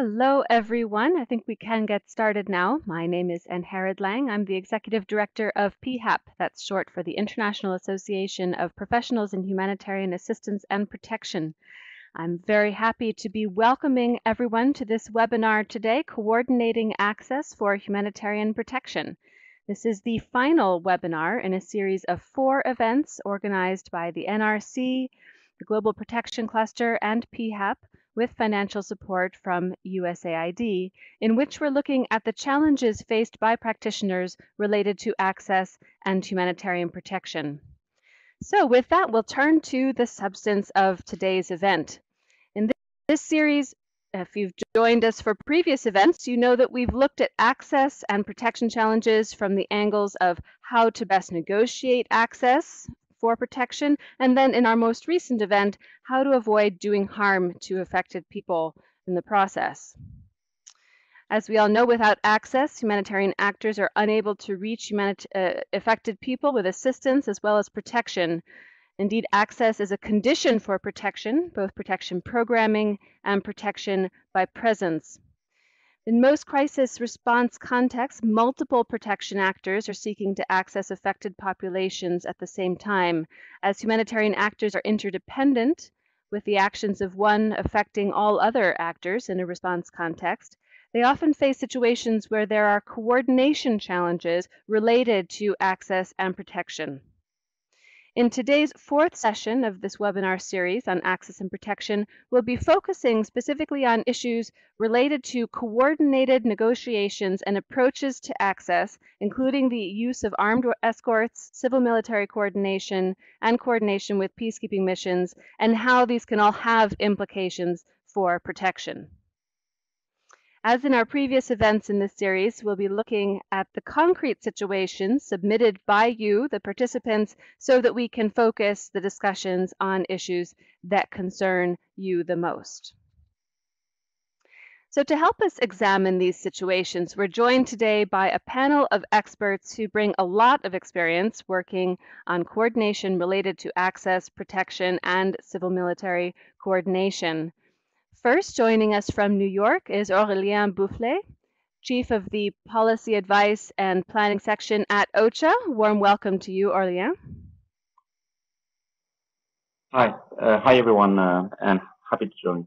Hello, everyone. I think we can get started now. My name is Angharad Laing. I'm the Executive Director of PHAP, that's short for the International Association of Professionals in Humanitarian Assistance and Protection. I'm very happy to be welcoming everyone to this webinar today, Coordinating Access for Humanitarian Protection. This is the final webinar in a series of four events organized by the NRC, the Global Protection Cluster, and PHAP with financial support from USAID, in which we're looking at the challenges faced by practitioners related to access and humanitarian protection. So with that, we'll turn to the substance of today's event. In this series, if you've joined us for previous events, you know that we've looked at access and protection challenges from the angles of how to best negotiate access for protection, and then in our most recent event, how to avoid doing harm to affected people in the process. As we all know, without access, humanitarian actors are unable to reach uh, affected people with assistance as well as protection. Indeed, access is a condition for protection, both protection programming and protection by presence. In most crisis response contexts, multiple protection actors are seeking to access affected populations at the same time. As humanitarian actors are interdependent, with the actions of one affecting all other actors in a response context, they often face situations where there are coordination challenges related to access and protection. In today's fourth session of this webinar series on access and protection, we'll be focusing specifically on issues related to coordinated negotiations and approaches to access, including the use of armed escorts, civil military coordination, and coordination with peacekeeping missions, and how these can all have implications for protection. As in our previous events in this series, we'll be looking at the concrete situations submitted by you, the participants, so that we can focus the discussions on issues that concern you the most. So to help us examine these situations, we're joined today by a panel of experts who bring a lot of experience working on coordination related to access, protection, and civil military coordination. First, joining us from New York is Aurélien Boufflet, Chief of the Policy Advice and Planning Section at OCHA. Warm welcome to you, Aurélien. Hi, uh, hi everyone, uh, and happy to join.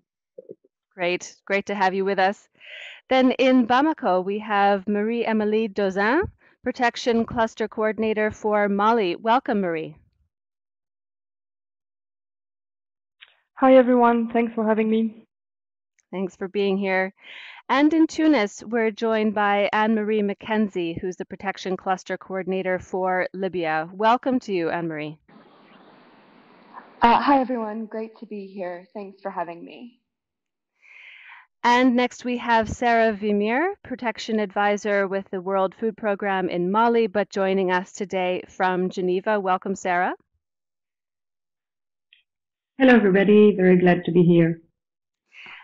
Great, great to have you with us. Then in Bamako, we have Marie-Emilie Dozin, Protection Cluster Coordinator for Mali. Welcome, Marie. Hi everyone, thanks for having me. Thanks for being here. And in Tunis, we're joined by Anne-Marie McKenzie, who's the Protection Cluster Coordinator for Libya. Welcome to you, Anne-Marie. Uh, hi, everyone. Great to be here. Thanks for having me. And next we have Sarah Vimir, Protection Advisor with the World Food Program in Mali, but joining us today from Geneva. Welcome, Sarah. Hello, everybody. Very glad to be here.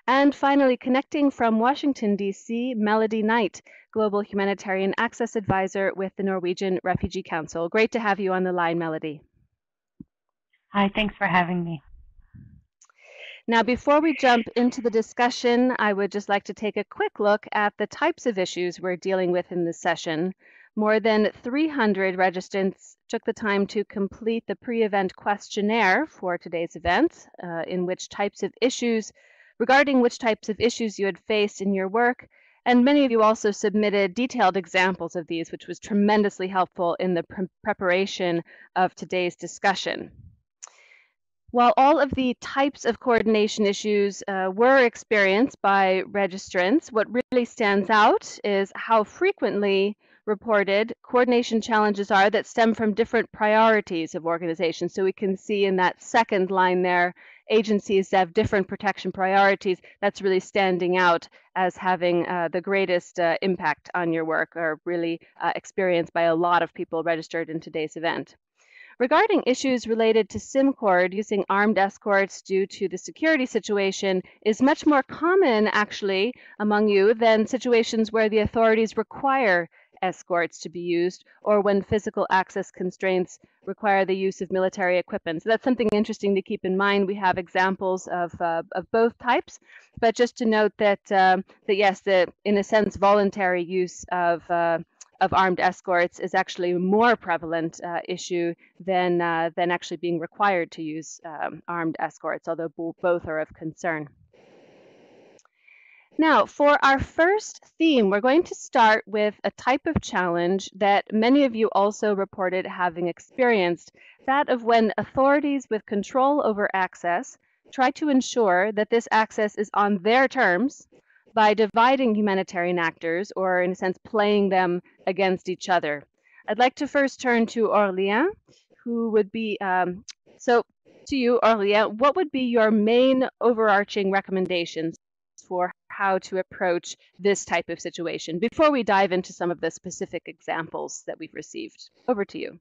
And finally, connecting from Washington, D.C., Melody Knight, Global Humanitarian Access Advisor with the Norwegian Refugee Council. Great to have you on the line, Melody. Hi, thanks for having me. Now, before we jump into the discussion, I would just like to take a quick look at the types of issues we're dealing with in this session. More than 300 registrants took the time to complete the pre-event questionnaire for today's event, uh, in which types of issues regarding which types of issues you had faced in your work, and many of you also submitted detailed examples of these, which was tremendously helpful in the pre preparation of today's discussion. While all of the types of coordination issues uh, were experienced by registrants, what really stands out is how frequently reported coordination challenges are that stem from different priorities of organizations. So we can see in that second line there agencies have different protection priorities, that's really standing out as having uh, the greatest uh, impact on your work or really uh, experienced by a lot of people registered in today's event. Regarding issues related to CMCoord, using armed escorts due to the security situation is much more common, actually, among you than situations where the authorities require escorts to be used, or when physical access constraints require the use of military equipment. So that's something interesting to keep in mind. We have examples of, uh, of both types, but just to note that, um, that yes, the, in a sense, voluntary use of uh, of armed escorts is actually a more prevalent uh, issue than, uh, than actually being required to use um, armed escorts, although both are of concern. Now, for our first theme, we're going to start with a type of challenge that many of you also reported having experienced, that of when authorities with control over access try to ensure that this access is on their terms by dividing humanitarian actors, or in a sense, playing them against each other. I'd like to first turn to Aurélien, who would be, um, so to you, Aurélien, what would be your main overarching recommendations for how to approach this type of situation before we dive into some of the specific examples that we've received? Over to you.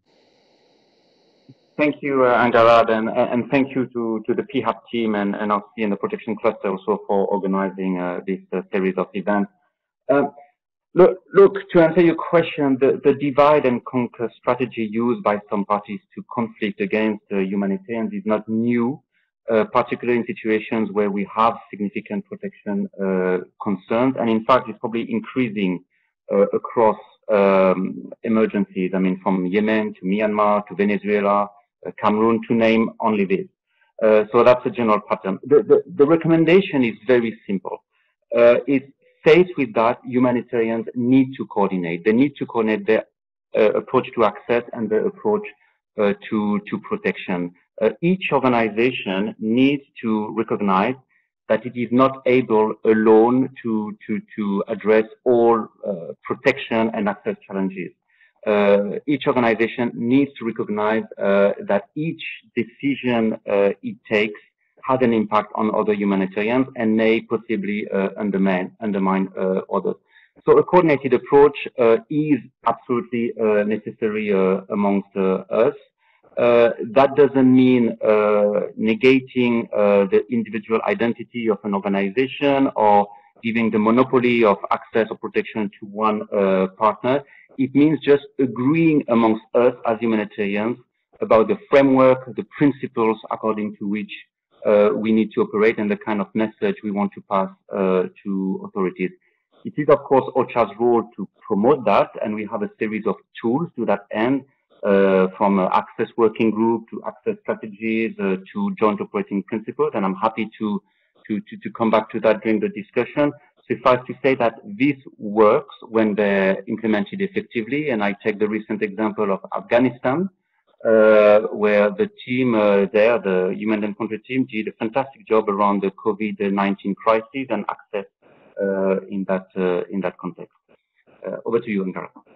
Thank you, uh, Angharad, and, and thank you to, to the PHAP team and NRC and the Protection Cluster also for organizing uh, this uh, series of events. Um, look, look, to answer your question, the, the divide and conquer strategy used by some parties to conflict against uh, humanitarians is not new, uh, particularly in situations where we have significant protection uh, concerns, and in fact, it's probably increasing across um, emergencies. I mean, from Yemen to Myanmar to Venezuela, uh, Cameroon, to name only this. Uh, so that's a general pattern. The, the, the recommendation is very simple. Uh, it faced with that, humanitarians need to coordinate. They need to coordinate their approach to access and their approach to, to protection. Each organization needs to recognize that it is not able alone to, to, to address all uh, protection and access challenges uh, each organization needs to recognize uh, that each decision uh, it takes has an impact on other humanitarians and may possibly uh, undermine, undermine uh, others. So a coordinated approach uh, is absolutely necessary amongst us. That doesn't mean negating the individual identity of an organization or giving the monopoly of access or protection to one partner it means just agreeing amongst us as humanitarians about the framework, the principles according to which uh, we need to operate and the kind of message we want to pass uh, to authorities. It is, of course, OCHA's role to promote that, and we have a series of tools to that end, uh, from uh, access working group to access strategies uh, to joint operating principles, and I'm happy to, to, to, to come back to that during the discussion suffice to say that this works when they're implemented effectively. And I take the recent example of Afghanistan, uh, where the team uh, there, the human and country team, did a fantastic job around the COVID-19 crisis and access uh, in that uh, in that context. Over to you, Angharad.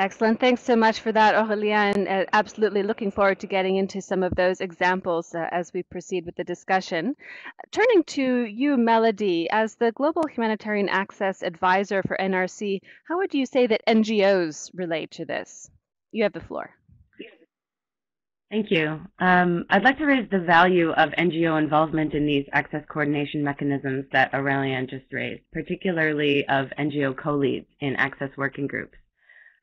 Excellent. Thanks so much for that, Aurélien. And uh, absolutely looking forward to getting into some of those examples uh, as we proceed with the discussion. Turning to you, Melody, as the Global Humanitarian Access Advisor for NRC, how would you say that NGOs relate to this? You have the floor. Thank you. Um, I'd like to raise the value of NGO involvement in these access coordination mechanisms that Aurélien just raised, particularly of NGO co-leads in access working groups.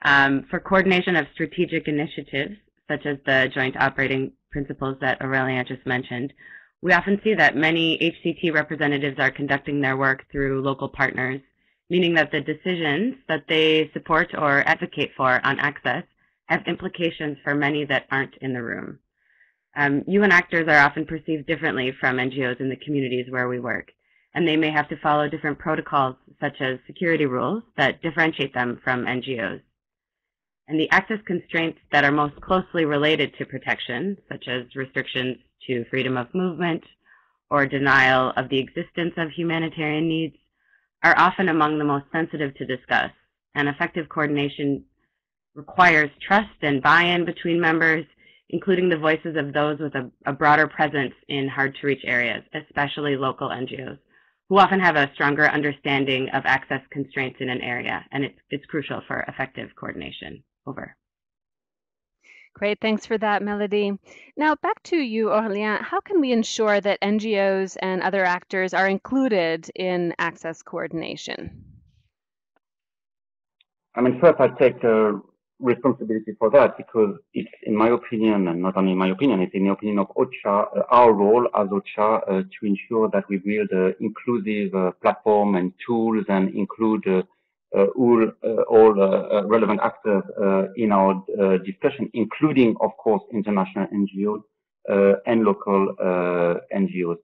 Um, for coordination of strategic initiatives, such as the joint operating principles that Aurélien just mentioned, we often see that many HCT representatives are conducting their work through local partners, meaning that the decisions that they support or advocate for on access have implications for many that aren't in the room. Um, UN actors are often perceived differently from NGOs in the communities where we work, and they may have to follow different protocols, such as security rules, that differentiate them from NGOs and the access constraints that are most closely related to protection, such as restrictions to freedom of movement or denial of the existence of humanitarian needs, are often among the most sensitive to discuss, and effective coordination requires trust and buy-in between members, including the voices of those with a, a broader presence in hard-to-reach areas, especially local NGOs, who often have a stronger understanding of access constraints in an area, and it's, it's crucial for effective coordination. Over. Great, thanks for that, Melody. Now back to you, Aurélien. How can we ensure that NGOs and other actors are included in access coordination? I mean, first I take uh, responsibility for that because it's, in my opinion, and not only in my opinion, it's in the opinion of OCHA, uh, our role as OCHA uh, to ensure that we build an inclusive uh, platform and tools and include uh, uh, all, all relevant actors in our discussion, including, of course, international NGOs and local NGOs.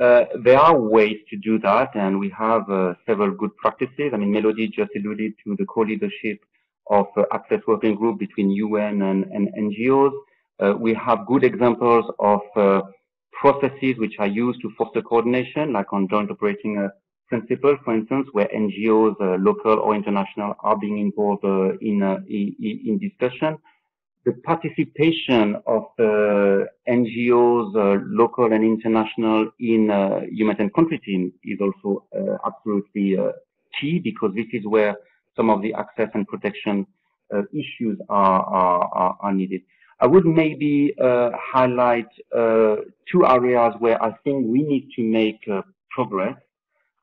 Uh, there are ways to do that, and we have uh, several good practices. I mean, Melody just alluded to the co-leadership of uh, Access Working Group between UN and, and NGOs. Uh, we have good examples of uh, processes which are used to foster coordination, like on joint operating uh, principle, for instance, where NGOs, local or international, are being involved in, in, in discussion the participation of uh, NGOs, uh, local and international, in uh, humanitarian country team is also uh, absolutely uh, key because this is where some of the access and protection uh, issues are, are, are, needed. I would maybe highlight two areas where I think we need to make progress.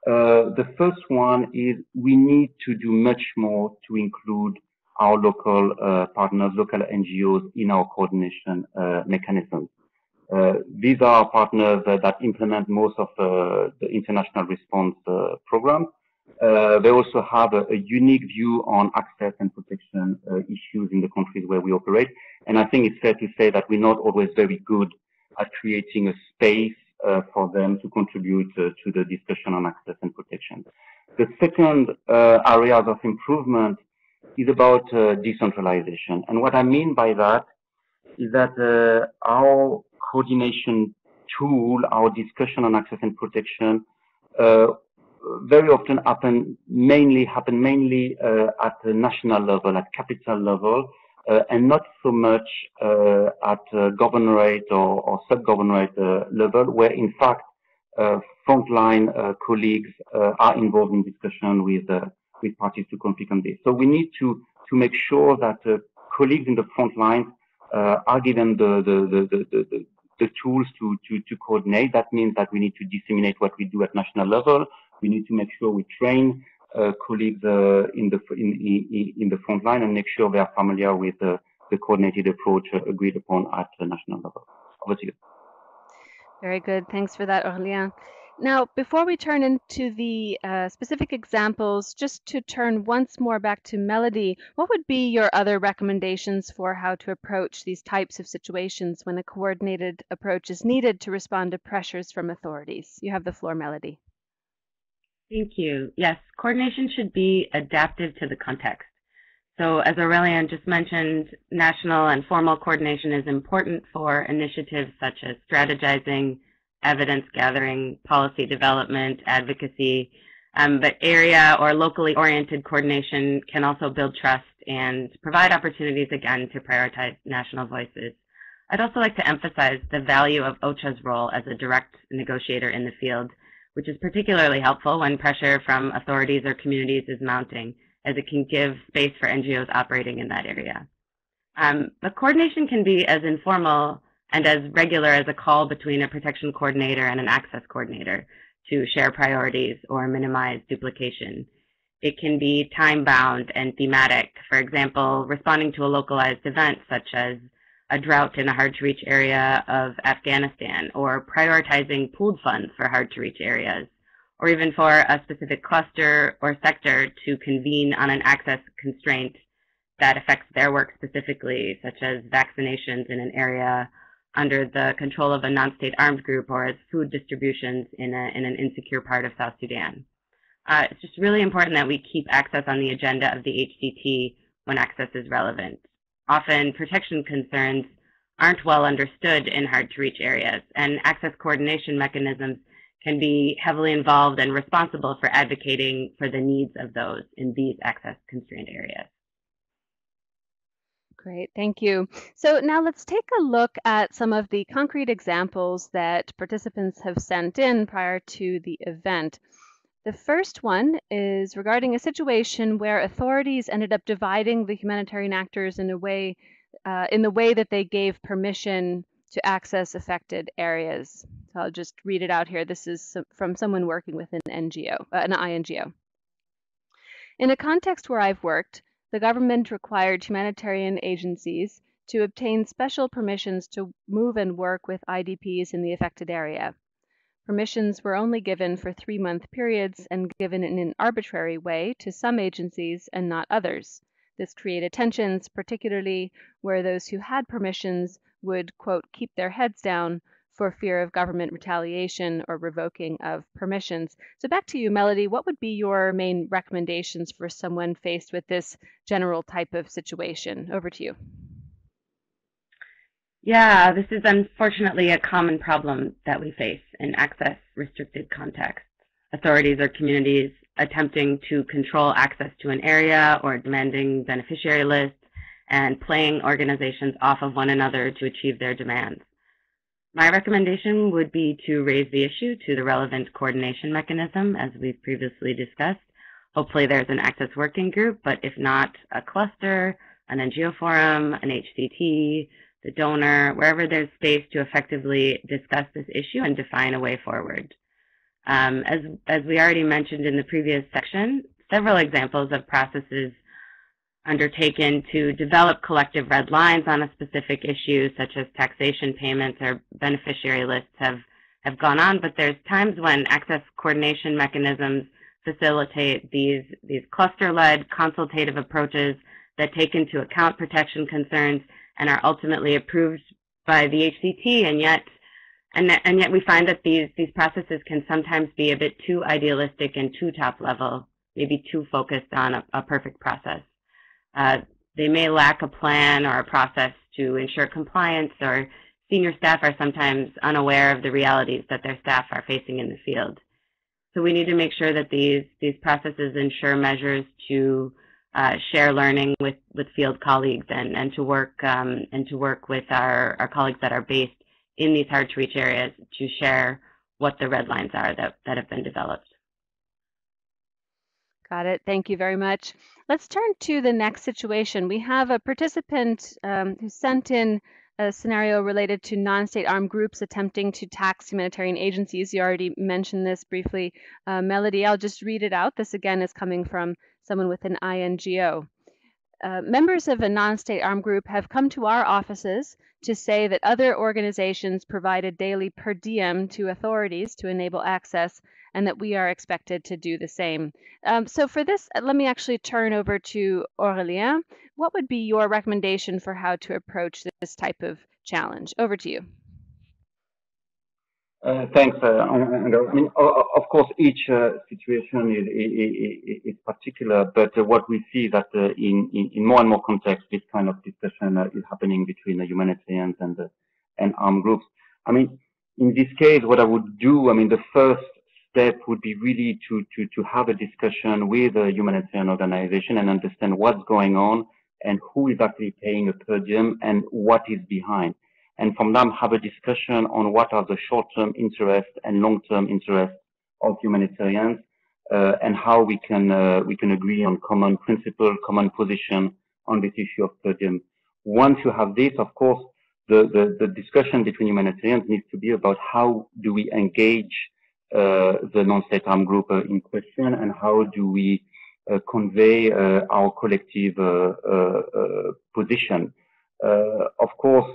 The first one is we need to do much more to include our local uh, partners, local NGOs in our coordination uh, mechanisms. Uh, these are partners that implement most of the international response programs. Uh, they also have a, a, unique view on access and protection uh, issues in the countries where we operate. And I think it's fair to say that we're not always very good at creating a space uh, for them to contribute to the discussion on access and protection. The second areas of improvement is about uh, decentralization. And what I mean by that is that uh, our coordination tool, our discussion on access and protection, uh, very often happen mainly happen mainly uh, at the national level, at capital level, uh, and not so much uh, at governorate or, or sub-governorate level, where in fact frontline colleagues are involved in discussion with with parties to conflict on this. So we need to, to make sure that uh, colleagues in the front line uh, are given the, the, the, the, the tools to, to, to coordinate. That means that we need to disseminate what we do at national level. We need to make sure we train uh, colleagues uh, in the in, in, in, the front line and make sure they are familiar with uh, the coordinated approach uh, agreed upon at the national level. Over to you. Very good. Thanks for that, Aurélien. Now, before we turn into the uh, specific examples, just to turn once more back to Melody, what would be your other recommendations for how to approach these types of situations when a coordinated approach is needed to respond to pressures from authorities? You have the floor, Melody. Thank you. Yes, coordination should be adaptive to the context. So as Aurélien just mentioned, national and formal coordination is important for initiatives such as strategizing, evidence gathering, policy development, advocacy, um, but area or locally oriented coordination can also build trust and provide opportunities again to prioritize national voices. I'd also like to emphasize the value of OCHA's role as a direct negotiator in the field, which is particularly helpful when pressure from authorities or communities is mounting, as it can give space for NGOs operating in that area. Um, but coordination can be as informal and as regular as a call between a protection coordinator and an access coordinator to share priorities or minimize duplication. It can be time bound and thematic. For example, responding to a localized event such as a drought in a hard to reach area of Afghanistan or prioritizing pooled funds for hard to reach areas or even for a specific cluster or sector to convene on an access constraint that affects their work specifically, such as vaccinations in an area under the control of a non-state armed group or as food distributions in, a, in an insecure part of South Sudan. Uh, it's just really important that we keep access on the agenda of the HCT when access is relevant. Often protection concerns aren't well understood in hard-to-reach areas, and access coordination mechanisms can be heavily involved and responsible for advocating for the needs of those in these access-constrained areas. Great, thank you. So now let's take a look at some of the concrete examples that participants have sent in prior to the event. The first one is regarding a situation where authorities ended up dividing the humanitarian actors in a way, uh, in the way that they gave permission to access affected areas. So I'll just read it out here. This is from someone working with an NGO, uh, an INGO. In a context where I've worked, the government required humanitarian agencies to obtain special permissions to move and work with IDPs in the affected area. Permissions were only given for three month periods and given in an arbitrary way to some agencies and not others. This created tensions, particularly where those who had permissions would, quote, keep their heads down for fear of government retaliation or revoking of permissions. So back to you, Melody. What would be your main recommendations for someone faced with this general type of situation? Over to you. Yeah, this is unfortunately a common problem that we face in access restricted contexts. Authorities or communities attempting to control access to an area or demanding beneficiary lists and playing organizations off of one another to achieve their demands. My recommendation would be to raise the issue to the relevant coordination mechanism, as we've previously discussed. Hopefully there's an access working group, but if not, a cluster, an NGO forum, an HCT, the donor, wherever there's space to effectively discuss this issue and define a way forward. Um, as, as we already mentioned in the previous section, several examples of processes undertaken to develop collective red lines on a specific issue, such as taxation payments or beneficiary lists, have, have gone on, but there's times when access coordination mechanisms facilitate these, these cluster-led consultative approaches that take into account protection concerns and are ultimately approved by the HCT, and yet and, and yet we find that these, these processes can sometimes be a bit too idealistic and too top level, maybe too focused on a, a perfect process. Uh, they may lack a plan or a process to ensure compliance, or senior staff are sometimes unaware of the realities that their staff are facing in the field. So we need to make sure that these, these processes ensure measures to uh, share learning with, with field colleagues and, and to work um, and to work with our, our colleagues that are based in these hard to reach areas to share what the red lines are that, that have been developed. Got it. Thank you very much. Let's turn to the next situation. We have a participant um, who sent in a scenario related to non-state armed groups attempting to tax humanitarian agencies. You already mentioned this briefly, uh, Melody. I'll just read it out. This again is coming from someone with an INGO. Uh, members of a non-state armed group have come to our offices to say that other organizations provided daily per diem to authorities to enable access and that we are expected to do the same. Um, so for this, uh, let me actually turn over to Aurélien. What would be your recommendation for how to approach this type of challenge? Over to you. Uh, thanks, uh, I mean, of course, each uh, situation is, is, is, particular, but uh, what we see that uh, in, in, more and more contexts, this kind of discussion is happening between the humanitarians and and armed groups. I mean, in this case, what I would do, I mean, the first step would be really to, to, to have a discussion with a humanitarian organization and understand what's going on and who is actually paying a per and what is behind. And from them have a discussion on what are the short-term interests and long-term interests of humanitarians uh, and how we can uh, we can agree on common principle, common position on this issue of diem. Once you have this, of course, the, the, the discussion between humanitarians needs to be about how do we engage uh, the non-state armed group uh, in question and how do we uh, convey our collective position. Of course,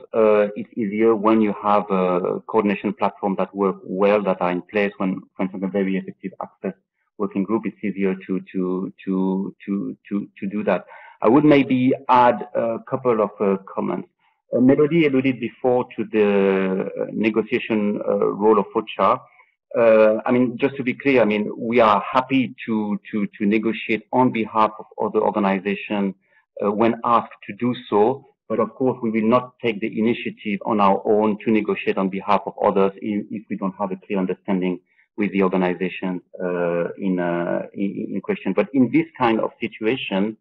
it's easier when you have a coordination platform that work well, that are in place. When, for instance, a very effective access working group, it's easier to to to to to to do that. I would maybe add a couple of uh, comments. Uh, Melody alluded before to the uh, negotiation role of OCHA. Uh, I mean, just to be clear, I mean, we are happy to to to negotiate on behalf of other organizations uh, when asked to do so. But of course, we will not take the initiative on our own to negotiate on behalf of others if, we don't have a clear understanding with the organization uh, in, uh, in, in question. But in this kind of situation,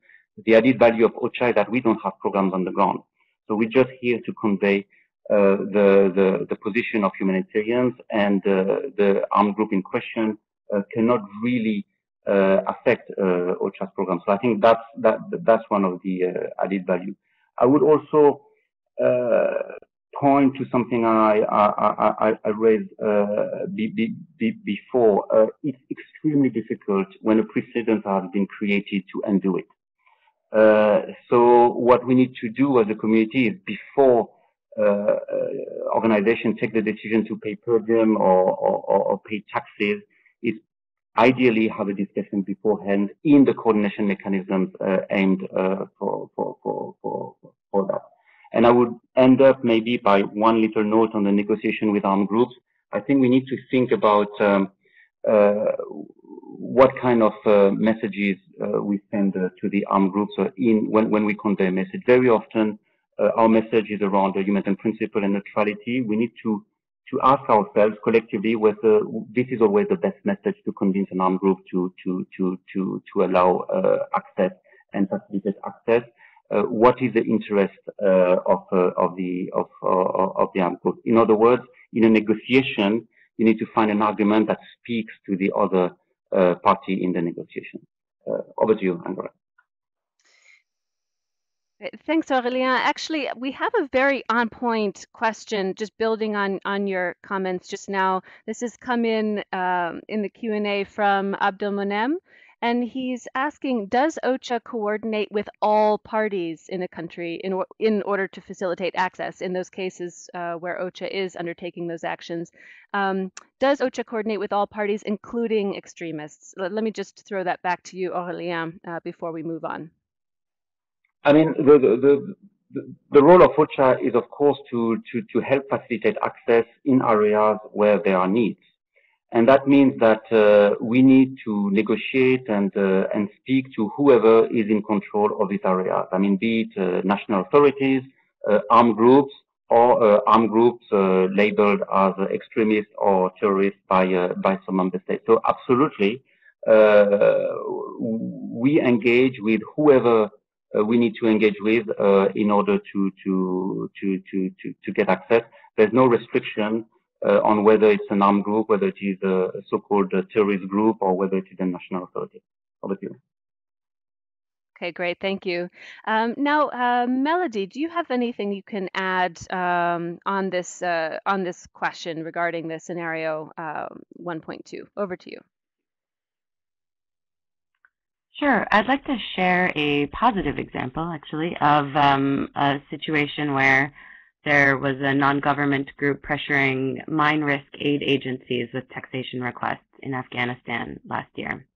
the added value of OCHA is that we don't have programs on the ground. So we're just here to convey uh, the, the, the position of humanitarians and uh, the armed group in question uh, cannot really affect OCHA's program. So I think that's that that's one of the added value. I would also point to something I I, I, I raised uh, be, be, be before. Uh, it's extremely difficult when a precedent has been created to undo it. Uh, so what we need to do as a community is before uh, uh, organizations take the decision to pay per diem or, or, or pay taxes, ideally have a discussion beforehand in the coordination mechanisms uh, aimed uh, for, for, for, for, for that. And I would end up maybe by one little note on the negotiation with armed groups. I think we need to think about um, uh, what kind of uh, messages uh, we send to the armed groups in when, when we convey a message. Very often, our message is around the human principle and neutrality. We need to to ask ourselves collectively whether this is always the best message to convince an armed group to to to to to allow uh, access and facilitate access. Uh, what is the interest uh, of of the of of the armed group? In other words, in a negotiation, you need to find an argument that speaks to the other party in the negotiation. Over to you, Angela. Thanks, Aurélien. Actually, we have a very on-point question, just building on on your comments just now. This has come in um, in the Q&A from Abdul Monem. And he's asking, does OCHA coordinate with all parties in a country in, in order to facilitate access in those cases uh, where OCHA is undertaking those actions? Um, does OCHA coordinate with all parties, including extremists? Let, let me just throw that back to you, Aurélien, uh, before we move on. I mean, the, the, the, the role of OCHA is, of course, to, to, to help facilitate access in areas where there are needs. And that means that uh, we need to negotiate and uh, and speak to whoever is in control of these areas. I mean, be it uh, national authorities, uh, armed groups, or uh, armed groups uh, labeled as extremists or terrorists by by some member states. So absolutely, we engage with whoever we need to engage with in order to to to to to get access. There's no restriction uh, on whether it's an armed group, whether it is a so-called terrorist group, or whether it is a national authority. Over to you. Okay, great. Thank you. Um, now, uh, Melody, do you have anything you can add um, on this uh, on this question regarding the scenario um, 1.2? Over to you. Sure. I'd like to share a positive example, actually, of um, a situation where there was a non-government group pressuring mine risk aid agencies with taxation requests in Afghanistan last year.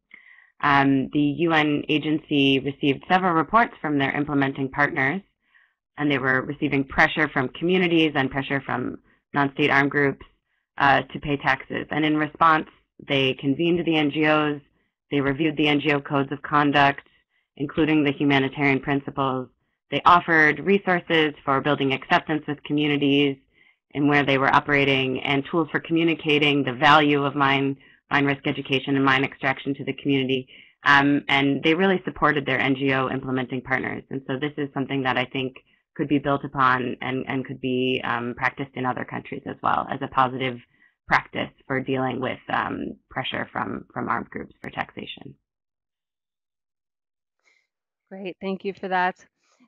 Um, the UN agency received several reports from their implementing partners, and they were receiving pressure from communities and pressure from non-state armed groups uh, to pay taxes. And in response, they convened the NGOs, they reviewed the NGO codes of conduct, including the humanitarian principles, they offered resources for building acceptance with communities and where they were operating and tools for communicating the value of mine, mine risk education and mine extraction to the community. Um, and they really supported their NGO implementing partners. And so this is something that I think could be built upon and, and could be um, practiced in other countries as well as a positive practice for dealing with um, pressure from, from armed groups for taxation. Great, thank you for that.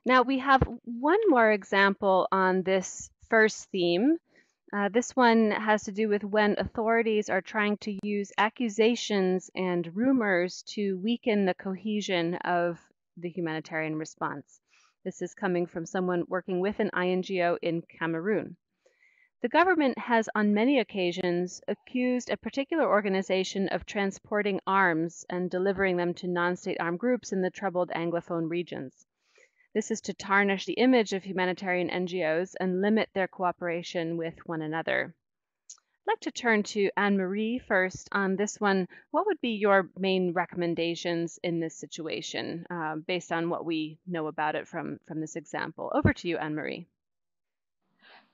Now we have one more example on this first theme. Uh, this one has to do with when authorities are trying to use accusations and rumors to weaken the cohesion of the humanitarian response. This is coming from someone working with an INGO in Cameroon. The government has on many occasions accused a particular organization of transporting arms and delivering them to non-state armed groups in the troubled Anglophone regions. This is to tarnish the image of humanitarian NGOs and limit their cooperation with one another. I'd like to turn to Anne-Marie first on this one. What would be your main recommendations in this situation uh, based on what we know about it from, from this example? Over to you, Anne-Marie.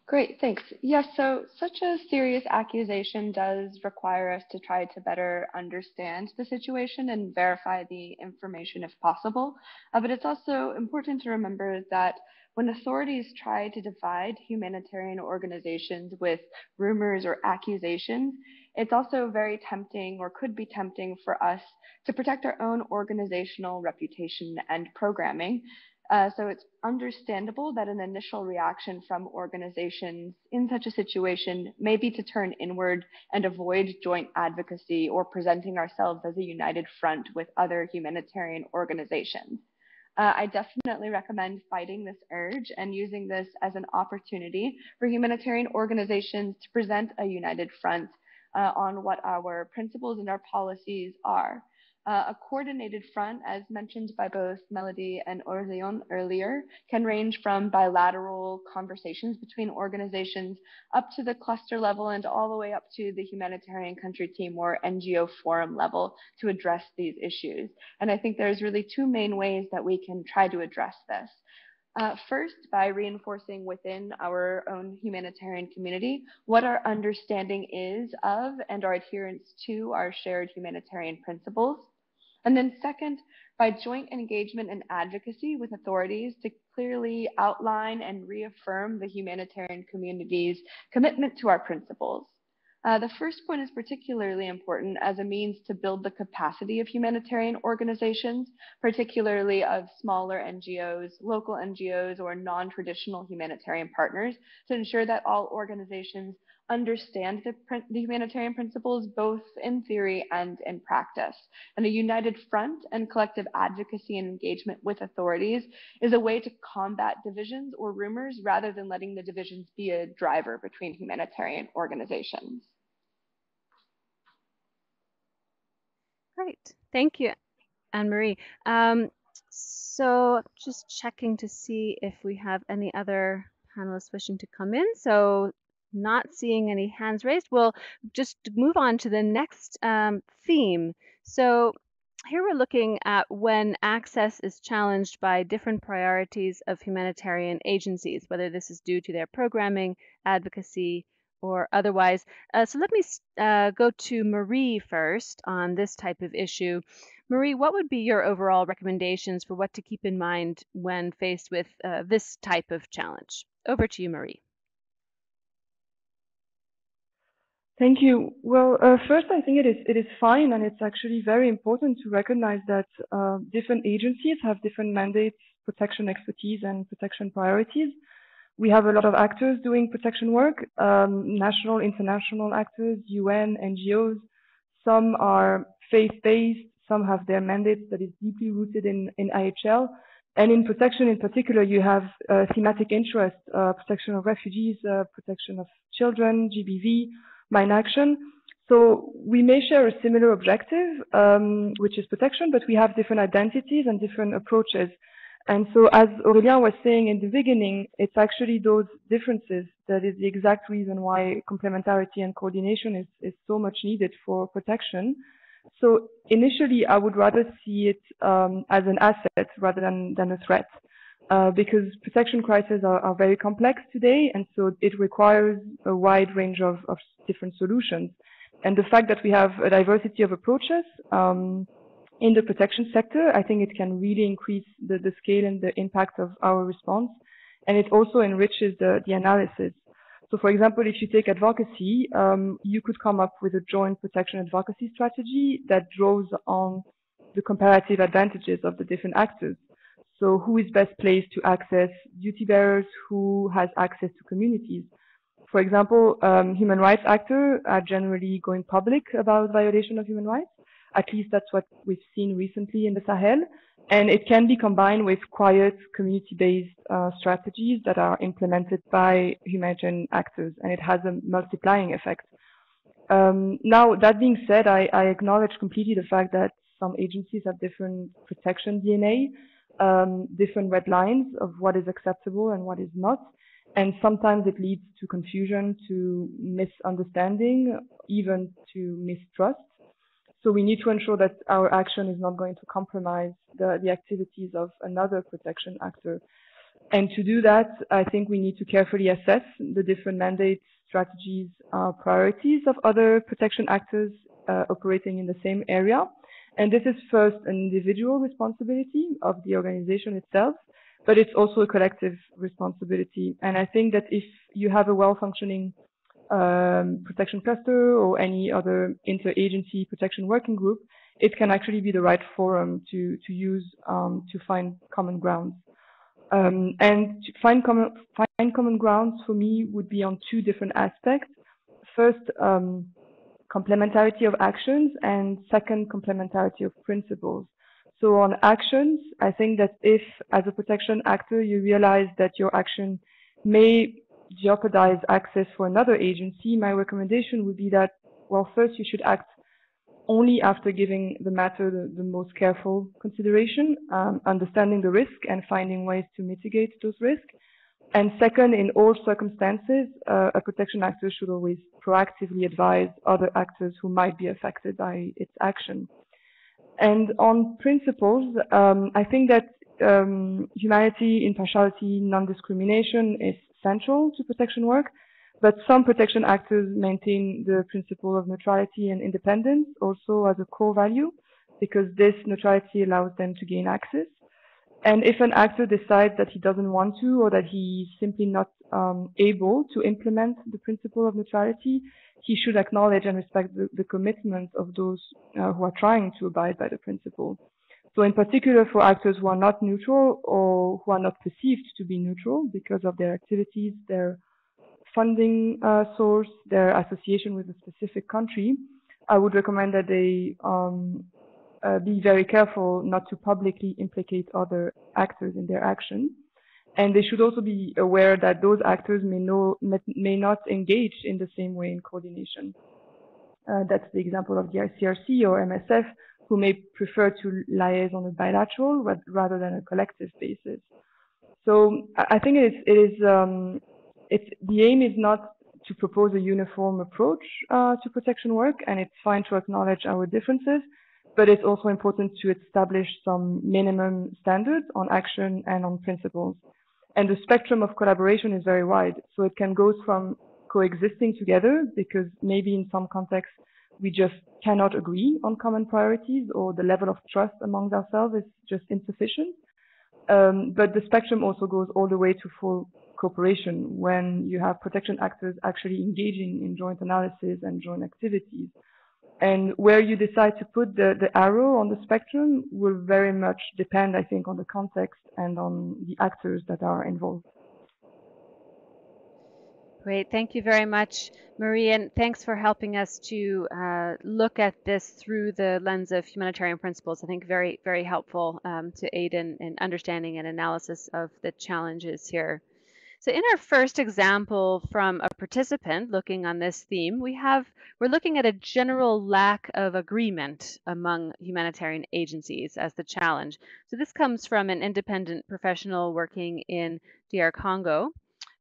Great, thanks. Yes, so such a serious accusation does require us to try to better understand the situation and verify the information if possible. Uh, but it's also important to remember that when authorities try to divide humanitarian organizations with rumors or accusations, it's also very tempting or could be tempting for us to protect our own organizational reputation and programming. Uh, so it's understandable that an initial reaction from organizations in such a situation may be to turn inward and avoid joint advocacy or presenting ourselves as a united front with other humanitarian organizations. Uh, I definitely recommend fighting this urge and using this as an opportunity for humanitarian organizations to present a united front uh, on what our principles and our policies are. Uh, a coordinated front, as mentioned by both Melody and Aurélien earlier, can range from bilateral conversations between organizations up to the cluster level and all the way up to the humanitarian country team or NGO forum level to address these issues. And I think there's really two main ways that we can try to address this. Uh, first, by reinforcing within our own humanitarian community what our understanding is of and our adherence to our shared humanitarian principles. And then second, by joint engagement and advocacy with authorities to clearly outline and reaffirm the humanitarian community's commitment to our principles. Uh, the first point is particularly important as a means to build the capacity of humanitarian organizations, particularly of smaller NGOs, local NGOs, or non-traditional humanitarian partners, to ensure that all organizations understand the, the, humanitarian principles both in theory and in practice. And a united front and collective advocacy and engagement with authorities is a way to combat divisions or rumors rather than letting the divisions be a driver between humanitarian organizations. Great, thank you, Anne-Marie. Um, so just checking to see if we have any other panelists wishing to come in. So not seeing any hands raised, we'll just move on to the next um, theme. So here we're looking at when access is challenged by different priorities of humanitarian agencies, whether this is due to their programming, advocacy, or otherwise. Uh, so let me uh, go to Marie first on this type of issue. Marie, what would be your overall recommendations for what to keep in mind when faced with uh, this type of challenge? Over to you, Marie. Thank you. Well, uh, first, I think it is it is fine, and it's actually very important to recognize that uh, different agencies have different mandates, protection expertise, and protection priorities. We have a lot of actors doing protection work, um, national, international actors, UN, NGOs. Some are faith-based, some have their mandates that is deeply rooted in, in IHL. And in protection in particular, you have uh, thematic interest, uh, protection of refugees, uh, protection of children, GBV, mine action. So we may share a similar objective, um, which is protection, but we have different identities and different approaches. And so as Aurélien was saying in the beginning, it's actually those differences that is the exact reason why complementarity and coordination is, is so much needed for protection. So initially, I would rather see it um, as an asset rather than, than a threat. Uh, because protection crises are, are, very complex today, and so it requires a wide range of, of, different solutions. And the fact that we have a diversity of approaches um, in the protection sector, I think it can really increase the, the, scale and the impact of our response, and it also enriches the, the analysis. So, for example, if you take advocacy, um, you could come up with a joint protection advocacy strategy that draws on the comparative advantages of the different actors. So who is best placed to access duty bearers? Who has access to communities? For example, um, human rights actors are generally going public about violation of human rights. At least that's what we've seen recently in the Sahel. And it can be combined with quiet community-based uh, strategies that are implemented by humanitarian actors, and it has a multiplying effect. Um, now, that being said, I, I acknowledge completely the fact that some agencies have different protection DNA um, different red lines of what is acceptable and what is not. And sometimes it leads to confusion, to misunderstanding, even to mistrust. So we need to ensure that our action is not going to compromise the, the activities of another protection actor. And to do that, I think we need to carefully assess the different mandates, strategies, uh, priorities of other protection actors uh, operating in the same area and this is first an individual responsibility of the organization itself, but it's also a collective responsibility. And I think that if you have a well-functioning um, protection cluster or any other interagency protection working group, it can actually be the right forum to, to use um, to find common grounds. Um, and to find common, find common grounds for me would be on two different aspects. First, um, complementarity of actions, and second, complementarity of principles. So on actions, I think that if as a protection actor you realize that your action may jeopardize access for another agency, my recommendation would be that, well, first you should act only after giving the matter the, the most careful consideration, um, understanding the risk and finding ways to mitigate those risks. And second, in all circumstances, uh, a protection actor should always proactively advise other actors who might be affected by its action. And on principles, um, I think that um, humanity, impartiality, non-discrimination is central to protection work, but some protection actors maintain the principle of neutrality and independence also as a core value, because this neutrality allows them to gain access. And if an actor decides that he doesn't want to or that he's simply not um, able to implement the principle of neutrality, he should acknowledge and respect the, the commitment of those uh, who are trying to abide by the principle. So in particular for actors who are not neutral or who are not perceived to be neutral because of their activities, their funding uh, source, their association with a specific country, I would recommend that they um, uh, be very careful not to publicly implicate other actors in their action. And they should also be aware that those actors may, know, may not engage in the same way in coordination. Uh, that's the example of the ICRC or MSF, who may prefer to liaise on a bilateral rather than a collective basis. So I think it is, it is um, it's, the aim is not to propose a uniform approach uh, to protection work, and it's fine to acknowledge our differences, but it's also important to establish some minimum standards on action and on principles. And the spectrum of collaboration is very wide, so it can go from coexisting together because maybe in some contexts we just cannot agree on common priorities or the level of trust amongst ourselves is just insufficient. Um, but the spectrum also goes all the way to full cooperation when you have protection actors actually engaging in joint analysis and joint activities. And where you decide to put the, the arrow on the spectrum will very much depend, I think, on the context and on the actors that are involved. Great, thank you very much, Marie, and thanks for helping us to uh, look at this through the lens of humanitarian principles. I think very, very helpful um, to aid in, in understanding and analysis of the challenges here. So in our first example from a participant looking on this theme, we have, we're looking at a general lack of agreement among humanitarian agencies as the challenge. So this comes from an independent professional working in DR Congo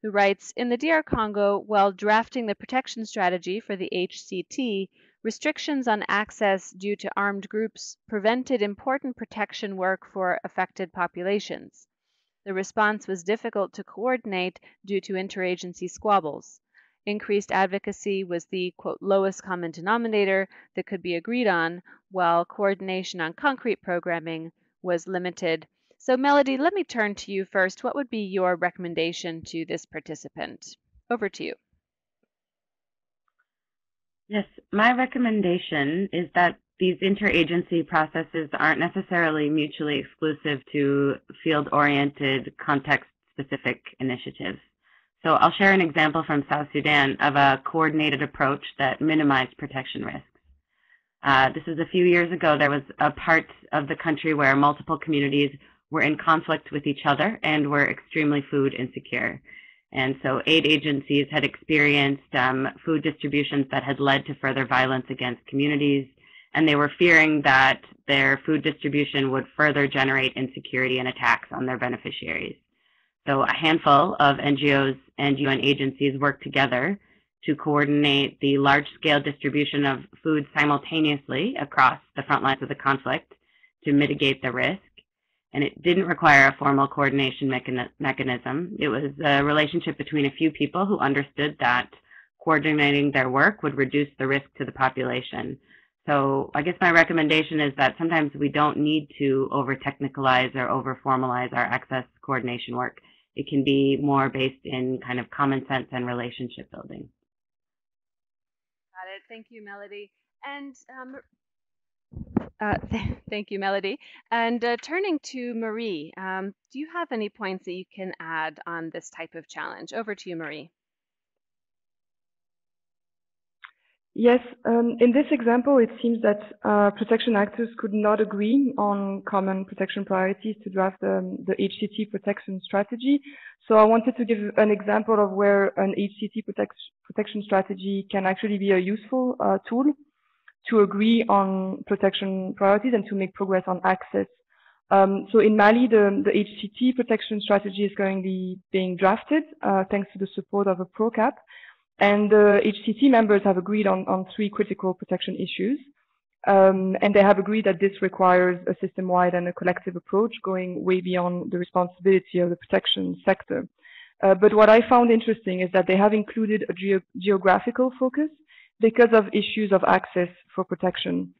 who writes, in the DR Congo, while drafting the protection strategy for the HCT, restrictions on access due to armed groups prevented important protection work for affected populations. The response was difficult to coordinate due to interagency squabbles. Increased advocacy was the quote, lowest common denominator that could be agreed on, while coordination on concrete programming was limited so Melody, let me turn to you first. What would be your recommendation to this participant? Over to you. Yes, my recommendation is that these interagency processes aren't necessarily mutually exclusive to field-oriented, context-specific initiatives. So I'll share an example from South Sudan of a coordinated approach that minimized protection risks. Uh, this is a few years ago. There was a part of the country where multiple communities were in conflict with each other and were extremely food insecure. And so aid agencies had experienced um, food distributions that had led to further violence against communities, and they were fearing that their food distribution would further generate insecurity and attacks on their beneficiaries. So a handful of NGOs and UN agencies worked together to coordinate the large-scale distribution of food simultaneously across the front lines of the conflict to mitigate the risk and it didn't require a formal coordination mechani mechanism. It was a relationship between a few people who understood that coordinating their work would reduce the risk to the population. So I guess my recommendation is that sometimes we don't need to over technicalize or over formalize our access coordination work. It can be more based in kind of common sense and relationship building. Got it. Thank you, Melody. And um, uh, th thank you, Melody. And uh, turning to Marie, um, do you have any points that you can add on this type of challenge? Over to you, Marie. Yes, um, in this example, it seems that uh, protection actors could not agree on common protection priorities to draft um, the HCT protection strategy. So I wanted to give an example of where an HCT protect protection strategy can actually be a useful uh, tool to agree on protection priorities and to make progress on access. Um, so in Mali, the, the, HCT protection strategy is currently being drafted uh, thanks to the support of a PROCAP. And the HCT members have agreed on, on three critical protection issues. Um, and they have agreed that this requires a system-wide and a collective approach going way beyond the responsibility of the protection sector. Uh, but what I found interesting is that they have included a ge geographical focus because of issues of access for protection.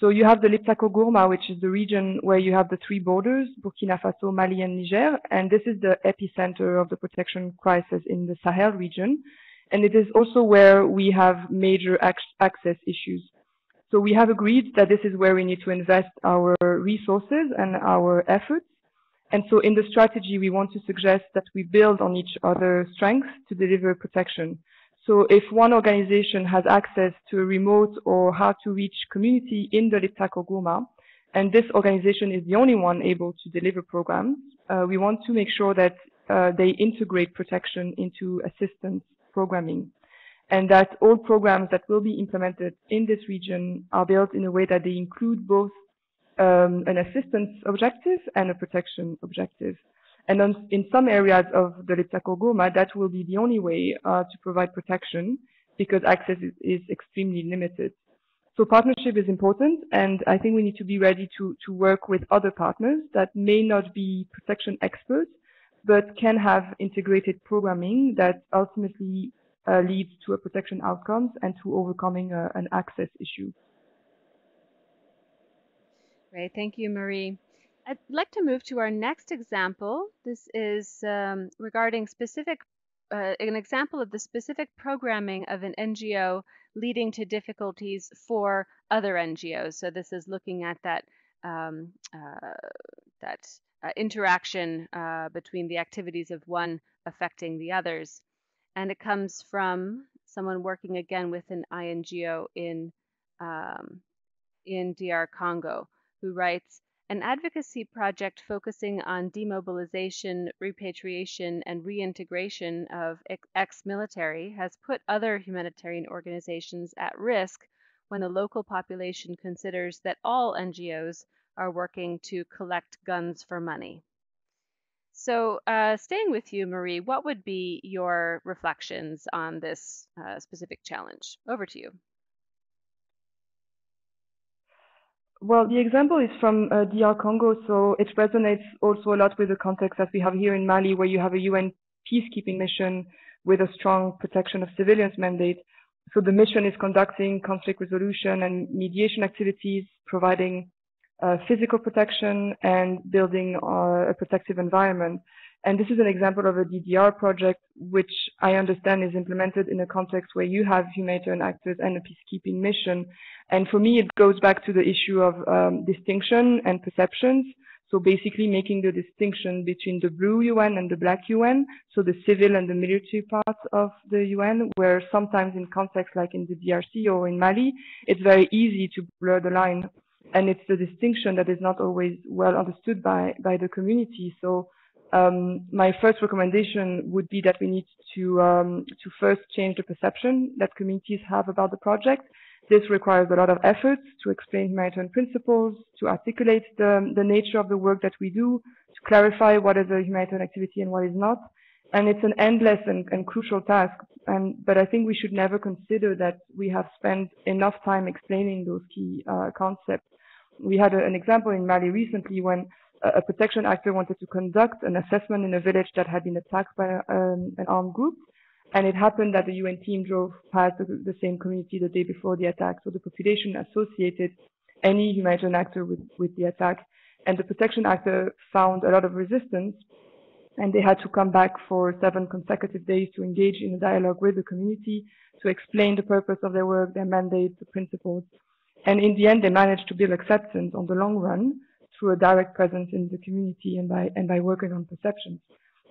So you have the Liptako Gourma, which is the region where you have the three borders, Burkina Faso, Mali, and Niger. And this is the epicenter of the protection crisis in the Sahel region. And it is also where we have major access issues. So we have agreed that this is where we need to invest our resources and our efforts. And so in the strategy, we want to suggest that we build on each other's strengths to deliver protection. So if one organization has access to a remote or hard to reach community in the Liptako Gourma, and this organization is the only one able to deliver programs, uh, we want to make sure that uh, they integrate protection into assistance programming and that all programs that will be implemented in this region are built in a way that they include both um, an assistance objective and a protection objective. And on, in some areas of the Liptako Gourma, that will be the only way uh, to provide protection because access is, is, extremely limited. So partnership is important, and I think we need to be ready to, to work with other partners that may not be protection experts, but can have integrated programming that ultimately uh, leads to a protection outcomes and to overcoming a, uh, an access issue. Great, thank you, Marie. I'd like to move to our next example. This is um, regarding specific, uh, an example of the specific programming of an NGO leading to difficulties for other NGOs. So this is looking at that um, uh, that uh, interaction uh, between the activities of one affecting the others. And it comes from someone working again with an INGO in um, in DR Congo, who writes, an advocacy project focusing on demobilization, repatriation, and reintegration of ex military has put other humanitarian organizations at risk when the local population considers that all NGOs are working to collect guns for money. So, uh, staying with you, Marie, what would be your reflections on this uh, specific challenge? Over to you. Well, the example is from uh, DR Congo, so it resonates also a lot with the context that we have here in Mali, where you have a UN peacekeeping mission with a strong protection of civilians mandate. So the mission is conducting conflict resolution and mediation activities, providing uh, physical protection and building uh, a protective environment. And this is an example of a DDR project, which I understand is implemented in a context where you have humanitarian actors and a peacekeeping mission. And for me, it goes back to the issue of um, distinction and perceptions. So basically making the distinction between the blue UN and the black UN, so the civil and the military parts of the UN, where sometimes in contexts like in the DRC or in Mali, it's very easy to blur the line. And it's the distinction that is not always well understood by, by the community. So um, my first recommendation would be that we need to um, to first change the perception that communities have about the project. This requires a lot of efforts to explain humanitarian principles, to articulate the, the nature of the work that we do, to clarify what is a humanitarian activity and what is not. And it's an endless and, and crucial task. And, but I think we should never consider that we have spent enough time explaining those key uh, concepts. We had a, an example in Mali recently when a protection actor wanted to conduct an assessment in a village that had been attacked by um, an armed group. And it happened that the UN team drove past the, the, same community the day before the attack. So the population associated any humanitarian actor with, with the attack. And the protection actor found a lot of resistance. And they had to come back for seven consecutive days to engage in a dialogue with the community to explain the purpose of their work, their mandate, the principles. And in the end, they managed to build acceptance on the long run through a direct presence in the community and by and by working on perceptions.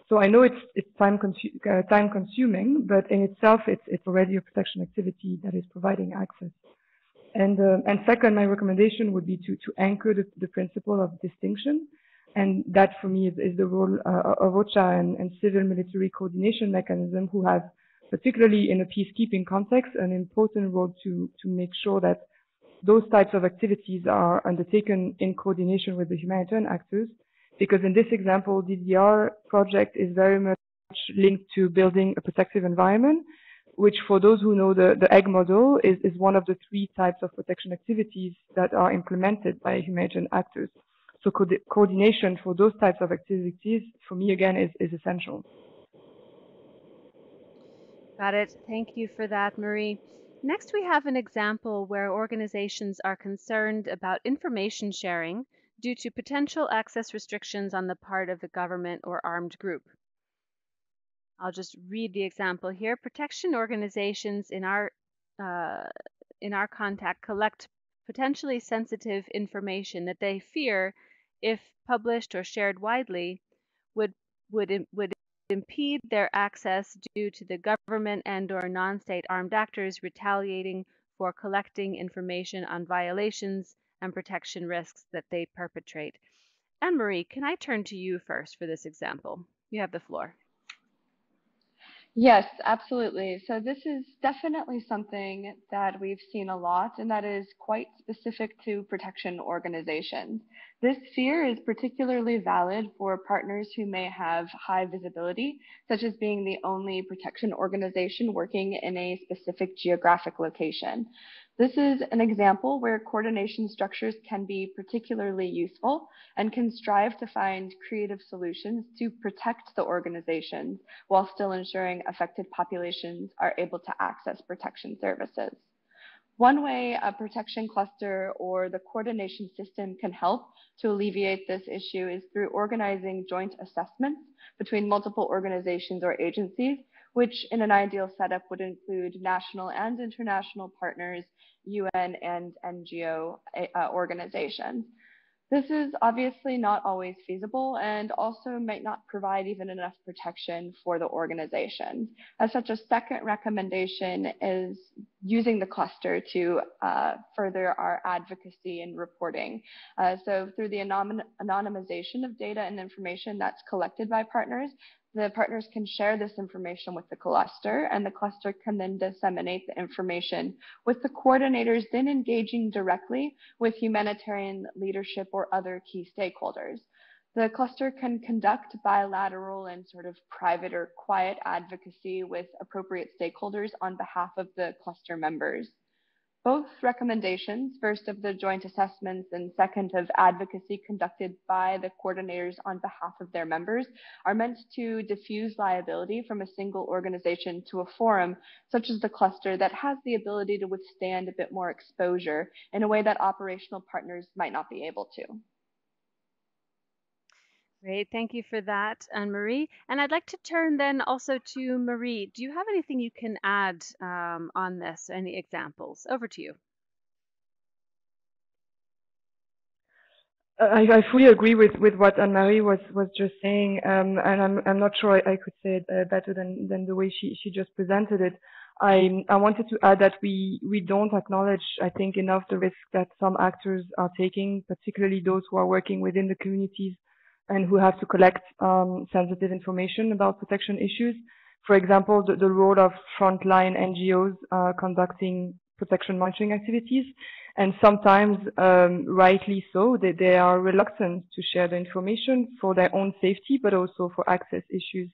so I know it's it's time consu uh, time consuming, but in itself, it's it's already a protection activity that is providing access. And uh, and second, my recommendation would be to to anchor the, the principle of distinction, and that for me is, is the role uh, of OCHA and, and civil military coordination mechanism, who have particularly in a peacekeeping context an important role to to make sure that those types of activities are undertaken in coordination with the humanitarian actors because in this example, DDR project is very much linked to building a protective environment, which for those who know the, the EGG model is, is one of the three types of protection activities that are implemented by humanitarian actors. So co coordination for those types of activities, for me again, is, is essential. Got it. Thank you for that, Marie. Next, we have an example where organizations are concerned about information sharing due to potential access restrictions on the part of the government or armed group. I'll just read the example here. Protection organizations in our uh, in our contact collect potentially sensitive information that they fear, if published or shared widely, would would would impede their access due to the government and or non-state armed actors retaliating for collecting information on violations and protection risks that they perpetrate. Anne Marie, can I turn to you first for this example? You have the floor. Yes, absolutely. So this is definitely something that we've seen a lot, and that is quite specific to protection organizations. This fear is particularly valid for partners who may have high visibility, such as being the only protection organization working in a specific geographic location. This is an example where coordination structures can be particularly useful and can strive to find creative solutions to protect the organizations while still ensuring affected populations are able to access protection services. One way a protection cluster or the coordination system can help to alleviate this issue is through organizing joint assessments between multiple organizations or agencies which in an ideal setup would include national and international partners, UN and NGO uh, organizations. This is obviously not always feasible and also might not provide even enough protection for the organizations. As such, a second recommendation is using the cluster to uh, further our advocacy and reporting. Uh, so through the anonymization of data and information that's collected by partners, the partners can share this information with the cluster, and the cluster can then disseminate the information with the coordinators then engaging directly with humanitarian leadership or other key stakeholders. The cluster can conduct bilateral and sort of private or quiet advocacy with appropriate stakeholders on behalf of the cluster members. Both recommendations, first of the joint assessments and second of advocacy conducted by the coordinators on behalf of their members, are meant to diffuse liability from a single organization to a forum, such as the cluster, that has the ability to withstand a bit more exposure in a way that operational partners might not be able to. Great, thank you for that, Anne Marie. And I'd like to turn then also to Marie. Do you have anything you can add um, on this? Any examples? Over to you. I, I fully agree with, with what Anne Marie was, was just saying, um, and I'm, I'm not sure I, I could say it uh, better than, than the way she, she just presented it. I, I wanted to add that we, we don't acknowledge, I think, enough the risk that some actors are taking, particularly those who are working within the communities and who have to collect um, sensitive information about protection issues. For example, the, the role of frontline NGOs uh, conducting protection monitoring activities. And sometimes, um, rightly so, they, they are reluctant to share the information for their own safety, but also for access issues.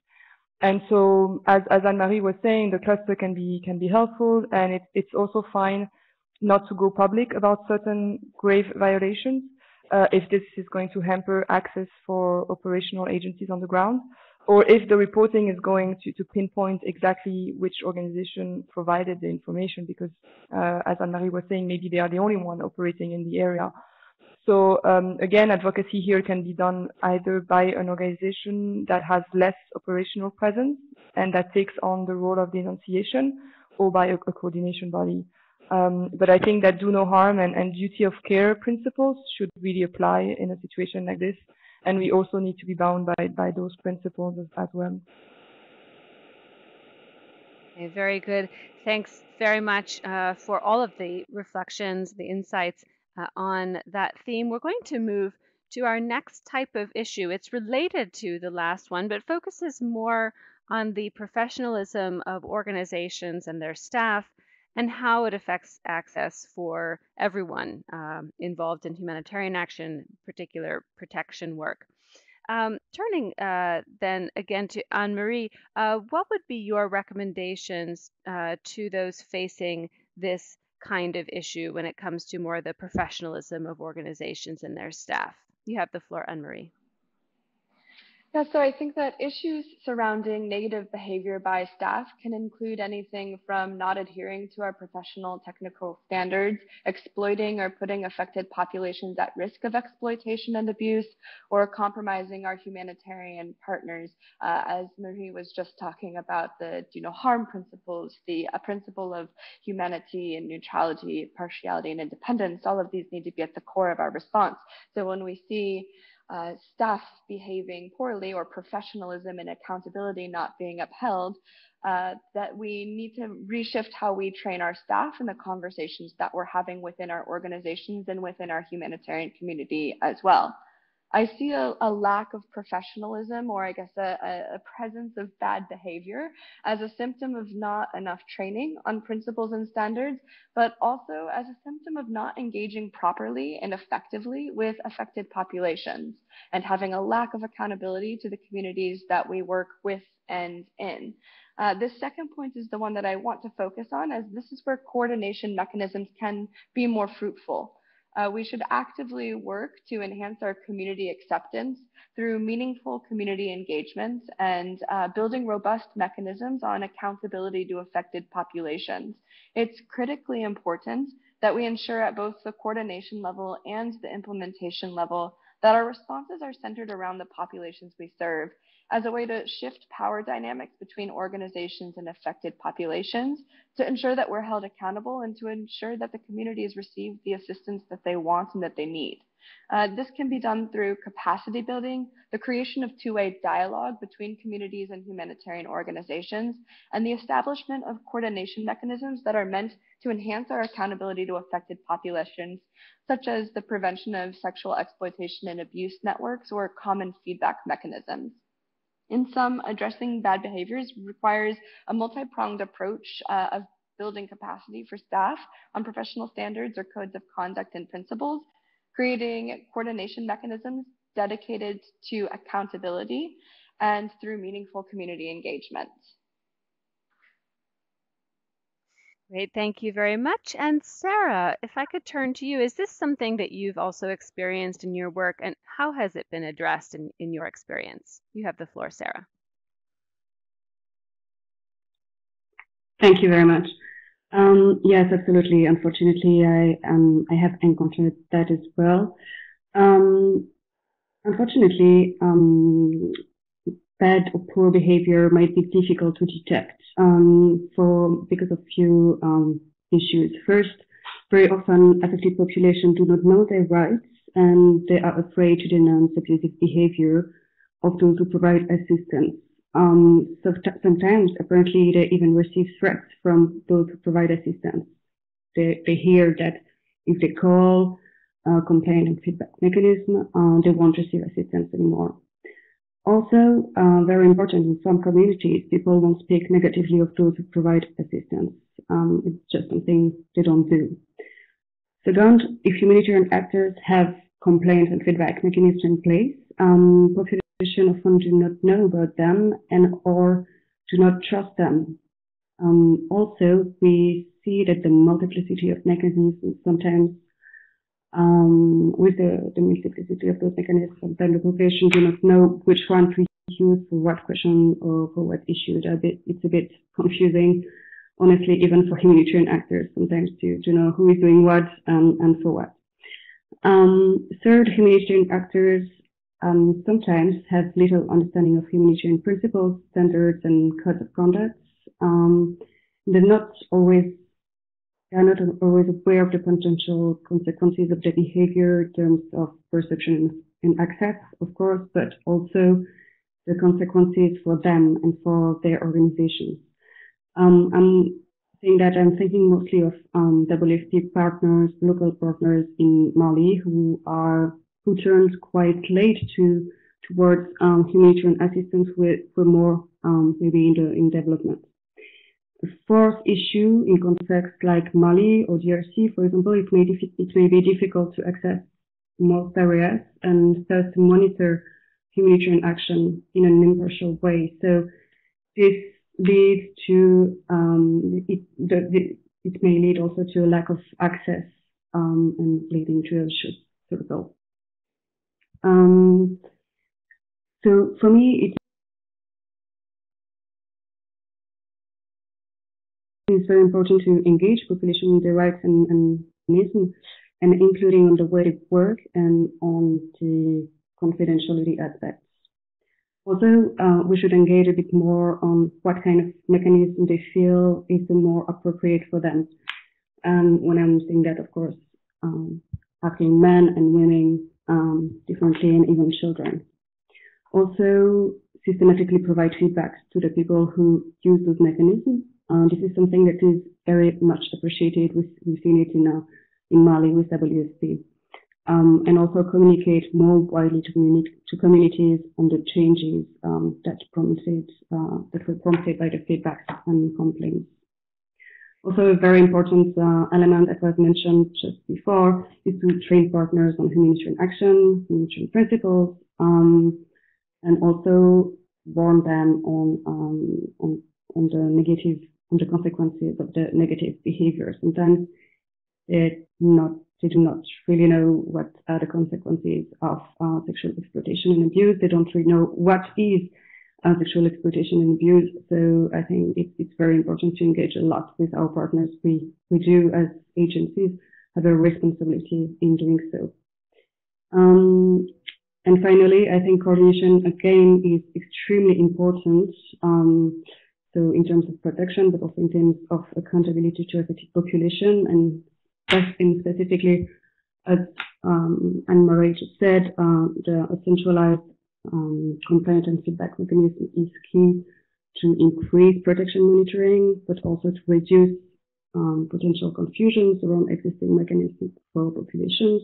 And so, as, as Anne-Marie was saying, the cluster can be can be helpful, and it, it's also fine not to go public about certain grave violations uh, if this is going to hamper access for operational agencies on the ground, or if the reporting is going to, to pinpoint exactly which organization provided the information, because uh, as Anne-Marie was saying, maybe they are the only one operating in the area. So um, again, advocacy here can be done either by an organization that has less operational presence and that takes on the role of denunciation, or by a, a coordination body. Um, but I think that do no harm and, and, duty of care principles should really apply in a situation like this. and we also need to be bound by by those principles as, as well. Okay, very good. Thanks very much uh, for all of the reflections, the insights uh, on that theme. We're going to move to our next type of issue. It's related to the last one, but focuses more on the professionalism of organizations and their staff and how it affects access for everyone um, involved in humanitarian action, particular protection work. Um, turning uh, then again to Anne Marie, uh, what would be your recommendations uh, to those facing this kind of issue when it comes to more the professionalism of organizations and their staff? You have the floor, Anne Marie. Yeah, so I think that issues surrounding negative behavior by staff can include anything from not adhering to our professional technical standards, exploiting or putting affected populations at risk of exploitation and abuse, or compromising our humanitarian partners. Uh, as Marie was just talking about the do no harm principles, the principle of humanity and neutrality, partiality and independence, all of these need to be at the core of our response. So when we see uh, staff behaving poorly or professionalism and accountability not being upheld, uh, that we need to reshift how we train our staff and the conversations that we're having within our organizations and within our humanitarian community as well. I see a, a, lack of professionalism or I guess a, a, presence of bad behavior as a symptom of not enough training on principles and standards, but also as a symptom of not engaging properly and effectively with affected populations and having a lack of accountability to the communities that we work with and in. Uh, this second point is the one that I want to focus on as this is where coordination mechanisms can be more fruitful. Uh, we should actively work to enhance our community acceptance through meaningful community engagements and uh, building robust mechanisms on accountability to affected populations. It's critically important that we ensure at both the coordination level and the implementation level that our responses are centered around the populations we serve as a way to shift power dynamics between organizations and affected populations to ensure that we're held accountable and to ensure that the communities receive the assistance that they want and that they need. Uh, this can be done through capacity building, the creation of two-way dialogue between communities and humanitarian organizations, and the establishment of coordination mechanisms that are meant to enhance our accountability to affected populations, such as the prevention of sexual exploitation and abuse networks or common feedback mechanisms. In sum, addressing bad behaviors requires a multi-pronged approach uh, of building capacity for staff on professional standards or codes of conduct and principles, creating coordination mechanisms dedicated to accountability, and through meaningful community engagement. Great, thank you very much. And Sarah, if I could turn to you, is this something that you've also experienced in your work and how has it been addressed in, in your experience? You have the floor, Sarah. Thank you very much. Um, yes, absolutely. Unfortunately, I um, I have encountered that as well. Um, unfortunately, um, bad or poor behavior might be difficult to detect um, for because of few um, issues. First, very often affected population do not know their rights and they are afraid to denounce abusive behavior of those who provide assistance. Um, so sometimes, apparently, they even receive threats from those who provide assistance. They, they hear that if they call, uh, complaint and feedback mechanism, uh, they won't receive assistance anymore. Also, uh, very important in some communities, people won't speak negatively of those who provide assistance. Um, it's just something they don't do. Second, if humanitarian actors have complaints and feedback mechanisms in place, um, population often do not know about them and or do not trust them. Um, also, we see that the multiplicity of mechanisms sometimes um, with the, the multiplicity of those mechanisms, sometimes the population do not know which one to use for what question or for what issue. A bit, it's a bit confusing, honestly, even for humanitarian actors sometimes to, to know who is doing what um, and for what. Um, third, humanitarian actors um, sometimes have little understanding of humanitarian principles, standards, and codes of conduct. Um, they're not always they are not always aware of the potential consequences of their behavior in terms of perception and access, of course, but also the consequences for them and for their organizations. Um, I'm saying that I'm thinking mostly of um, WFP partners, local partners in Mali who are who turned quite late to towards um, humanitarian assistance with for more um, maybe in the in development. Fourth issue in contexts like Mali or DRC, for example, it may, it may be difficult to access most areas and thus to monitor humanitarian action in an impartial way. So this leads to um, it, the, the, it may lead also to a lack of access um, and leading to a short circle. Um, so for me, it is very important to engage population in their rights and, and mechanism, and including on the way they work and on the confidentiality aspects. Also, uh, we should engage a bit more on what kind of mechanism they feel is the more appropriate for them. And when I'm saying that, of course, um, asking men and women um, differently and even children. Also, systematically provide feedback to the people who use those mechanisms. This is something that is very much appreciated. We've, we've seen it in, uh, in Mali with WFP um, and also communicate more widely to, communi to communities on the changes um, that prompted uh, that were prompted by the feedbacks and complaints. Also, a very important uh, element that was mentioned just before is to train partners on humanitarian action, humanitarian principles, um, and also warn them on, um, on on the negative on the consequences of the negative behavior. Sometimes they're not they do not really know what are the consequences of uh, sexual exploitation and abuse. They don't really know what is uh, sexual exploitation and abuse. So I think it, it's very important to engage a lot with our partners. We, we do as agencies have a responsibility in doing so. Um, and finally, I think coordination again is extremely important. Um, so in terms of protection, but also in terms of accountability to affected population and testing specifically, as um, Anne-Marie just said, uh, the centralized um, complaint and feedback mechanism is key to increase protection monitoring, but also to reduce um, potential confusions around existing mechanisms for populations.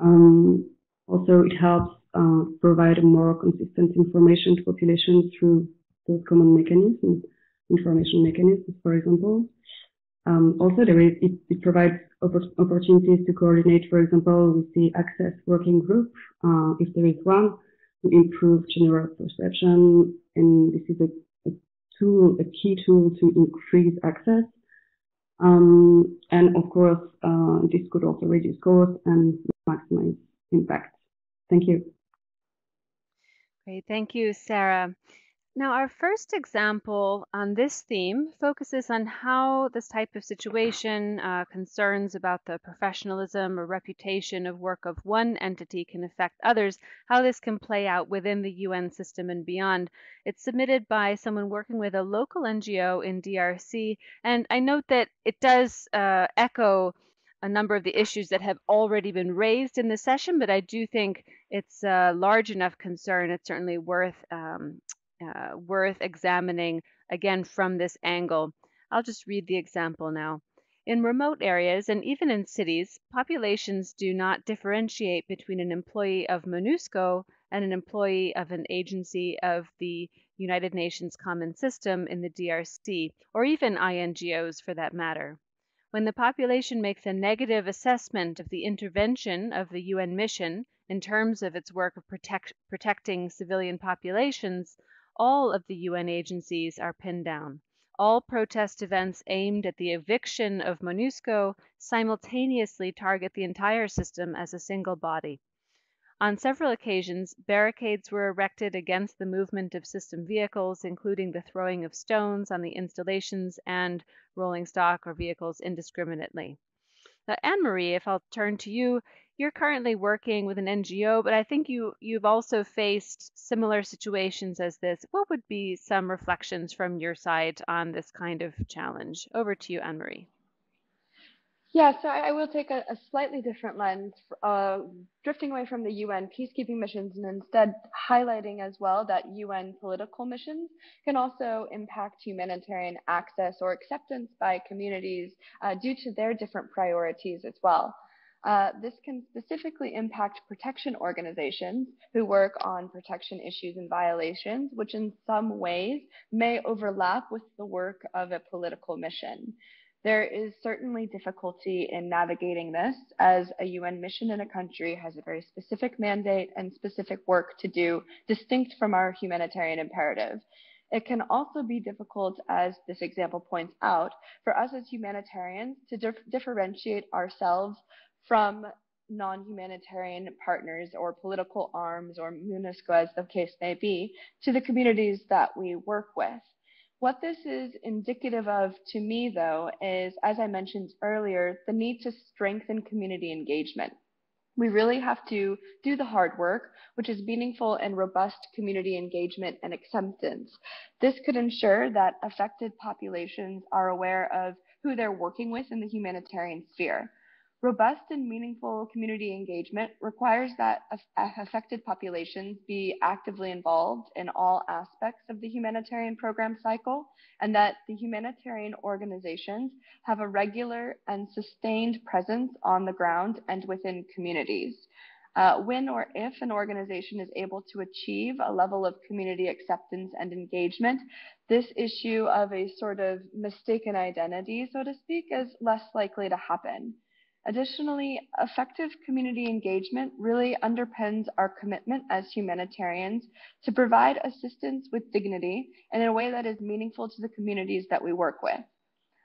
Um, also, it helps uh, provide more consistent information to populations through those common mechanisms, information mechanisms, for example. Um, also, there is, it, it provides opportunities to coordinate, for example, with the Access Working Group, uh, if there is one, to improve general perception. And this is a, a tool, a key tool to increase access. Um, and of course, uh, this could also reduce cost and maximize impact. Thank you. Great, thank you, Sarah. Now, our first example on this theme focuses on how this type of situation, uh, concerns about the professionalism or reputation of work of one entity can affect others, how this can play out within the UN system and beyond. It's submitted by someone working with a local NGO in DRC, and I note that it does uh, echo a number of the issues that have already been raised in the session, but I do think it's a large enough concern. It's certainly worth um, uh, worth examining again from this angle. I'll just read the example now. In remote areas and even in cities, populations do not differentiate between an employee of MONUSCO and an employee of an agency of the United Nations Common System in the DRC, or even INGOs for that matter. When the population makes a negative assessment of the intervention of the UN mission in terms of its work of protect, protecting civilian populations, all of the UN agencies are pinned down. All protest events aimed at the eviction of MONUSCO simultaneously target the entire system as a single body. On several occasions, barricades were erected against the movement of system vehicles, including the throwing of stones on the installations and rolling stock or vehicles indiscriminately. Now, Anne Marie, if I'll turn to you, you're currently working with an NGO, but I think you you've also faced similar situations as this. What would be some reflections from your side on this kind of challenge? Over to you, Anne Marie. Yeah, so I, will take a, a, slightly different lens, uh, drifting away from the UN peacekeeping missions and instead highlighting as well that UN political missions can also impact humanitarian access or acceptance by communities uh, due to their different priorities as well. Uh, this can specifically impact protection organizations who work on protection issues and violations, which in some ways may overlap with the work of a political mission. There is certainly difficulty in navigating this as a UN mission in a country has a very specific mandate and specific work to do distinct from our humanitarian imperative. It can also be difficult, as this example points out, for us as humanitarians to dif differentiate ourselves from non-humanitarian partners or political arms or MONUSCO as the case may be to the communities that we work with. What this is indicative of to me, though, is, as I mentioned earlier, the need to strengthen community engagement. We really have to do the hard work, which is meaningful and robust community engagement and acceptance. This could ensure that affected populations are aware of who they're working with in the humanitarian sphere. Robust and meaningful community engagement requires that affected populations be actively involved in all aspects of the humanitarian program cycle, and that the humanitarian organizations have a regular and sustained presence on the ground and within communities. Uh, when or if an organization is able to achieve a level of community acceptance and engagement, this issue of a sort of mistaken identity, so to speak, is less likely to happen. Additionally, effective community engagement really underpins our commitment as humanitarians to provide assistance with dignity and in a way that is meaningful to the communities that we work with.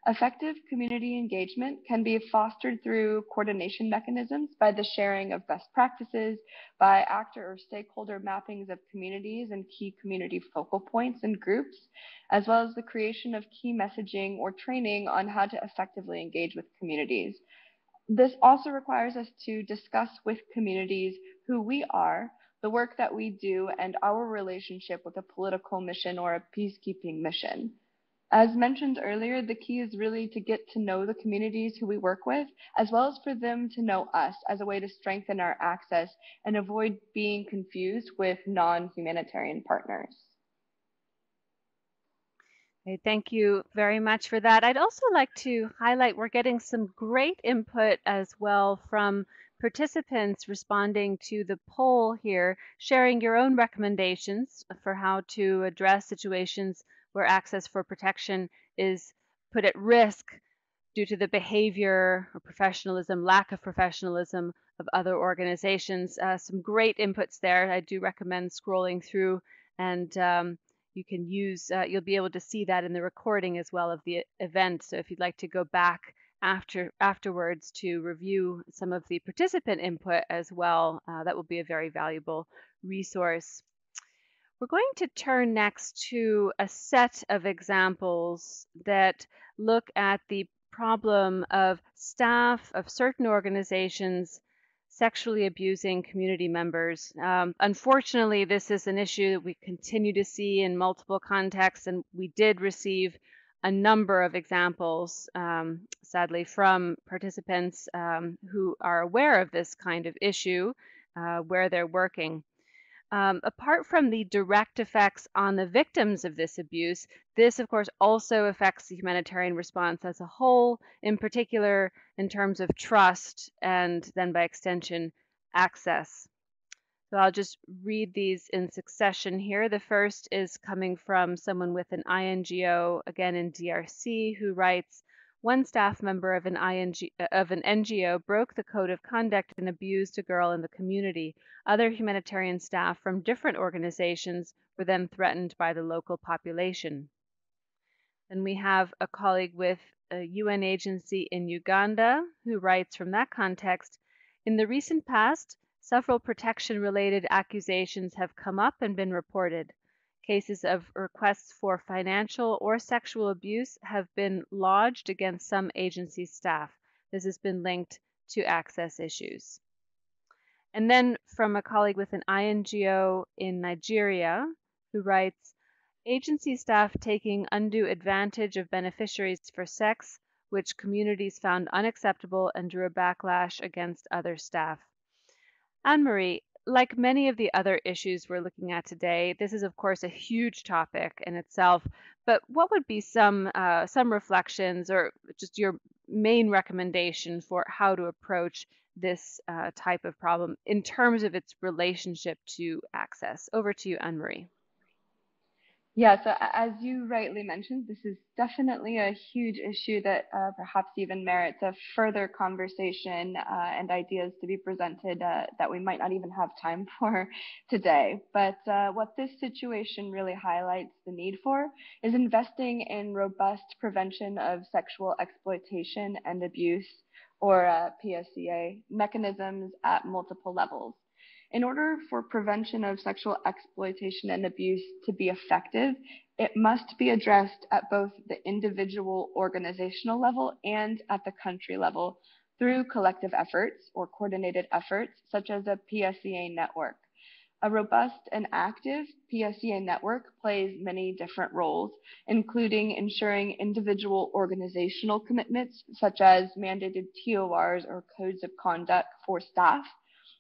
Effective community engagement can be fostered through coordination mechanisms by the sharing of best practices, by actor or stakeholder mappings of communities and key community focal points and groups, as well as the creation of key messaging or training on how to effectively engage with communities. This also requires us to discuss with communities who we are, the work that we do, and our relationship with a political mission or a peacekeeping mission. As mentioned earlier, the key is really to get to know the communities who we work with, as well as for them to know us as a way to strengthen our access and avoid being confused with non humanitarian partners. Okay, thank you very much for that. I'd also like to highlight we're getting some great input as well from participants responding to the poll here, sharing your own recommendations for how to address situations where access for protection is put at risk due to the behavior or professionalism, lack of professionalism of other organizations. Uh, some great inputs there. I do recommend scrolling through and um, you can use, uh, you'll be able to see that in the recording as well of the event. So if you'd like to go back after afterwards to review some of the participant input as well, uh, that will be a very valuable resource. We're going to turn next to a set of examples that look at the problem of staff of certain organizations sexually abusing community members. Um, unfortunately, this is an issue that we continue to see in multiple contexts, and we did receive a number of examples, um, sadly, from participants um, who are aware of this kind of issue uh, where they're working. Um, apart from the direct effects on the victims of this abuse, this, of course, also affects the humanitarian response as a whole, in particular in terms of trust and then by extension, access. So I'll just read these in succession here. The first is coming from someone with an INGO, again in DRC, who writes, one staff member of an, ING, of an NGO broke the code of conduct and abused a girl in the community. Other humanitarian staff from different organizations were then threatened by the local population. Then we have a colleague with a UN agency in Uganda who writes from that context In the recent past, several protection related accusations have come up and been reported. Cases of requests for financial or sexual abuse have been lodged against some agency staff. This has been linked to access issues. And then from a colleague with an INGO in Nigeria who writes, Agency staff taking undue advantage of beneficiaries for sex which communities found unacceptable and drew a backlash against other staff. Anne Marie, like many of the other issues we're looking at today, this is of course a huge topic in itself. But what would be some uh, some reflections or just your main recommendation for how to approach this uh, type of problem in terms of its relationship to access? Over to you, Anne Marie. Yeah, so as you rightly mentioned, this is definitely a huge issue that uh, perhaps even merits a further conversation uh, and ideas to be presented uh, that we might not even have time for today. But uh, what this situation really highlights the need for is investing in robust prevention of sexual exploitation and abuse, or uh, PSEA, mechanisms at multiple levels. In order for prevention of sexual exploitation and abuse to be effective, it must be addressed at both the individual organizational level and at the country level through collective efforts or coordinated efforts, such as a PSEA network. A robust and active PSEA network plays many different roles, including ensuring individual organizational commitments, such as mandated TORs or codes of conduct for staff,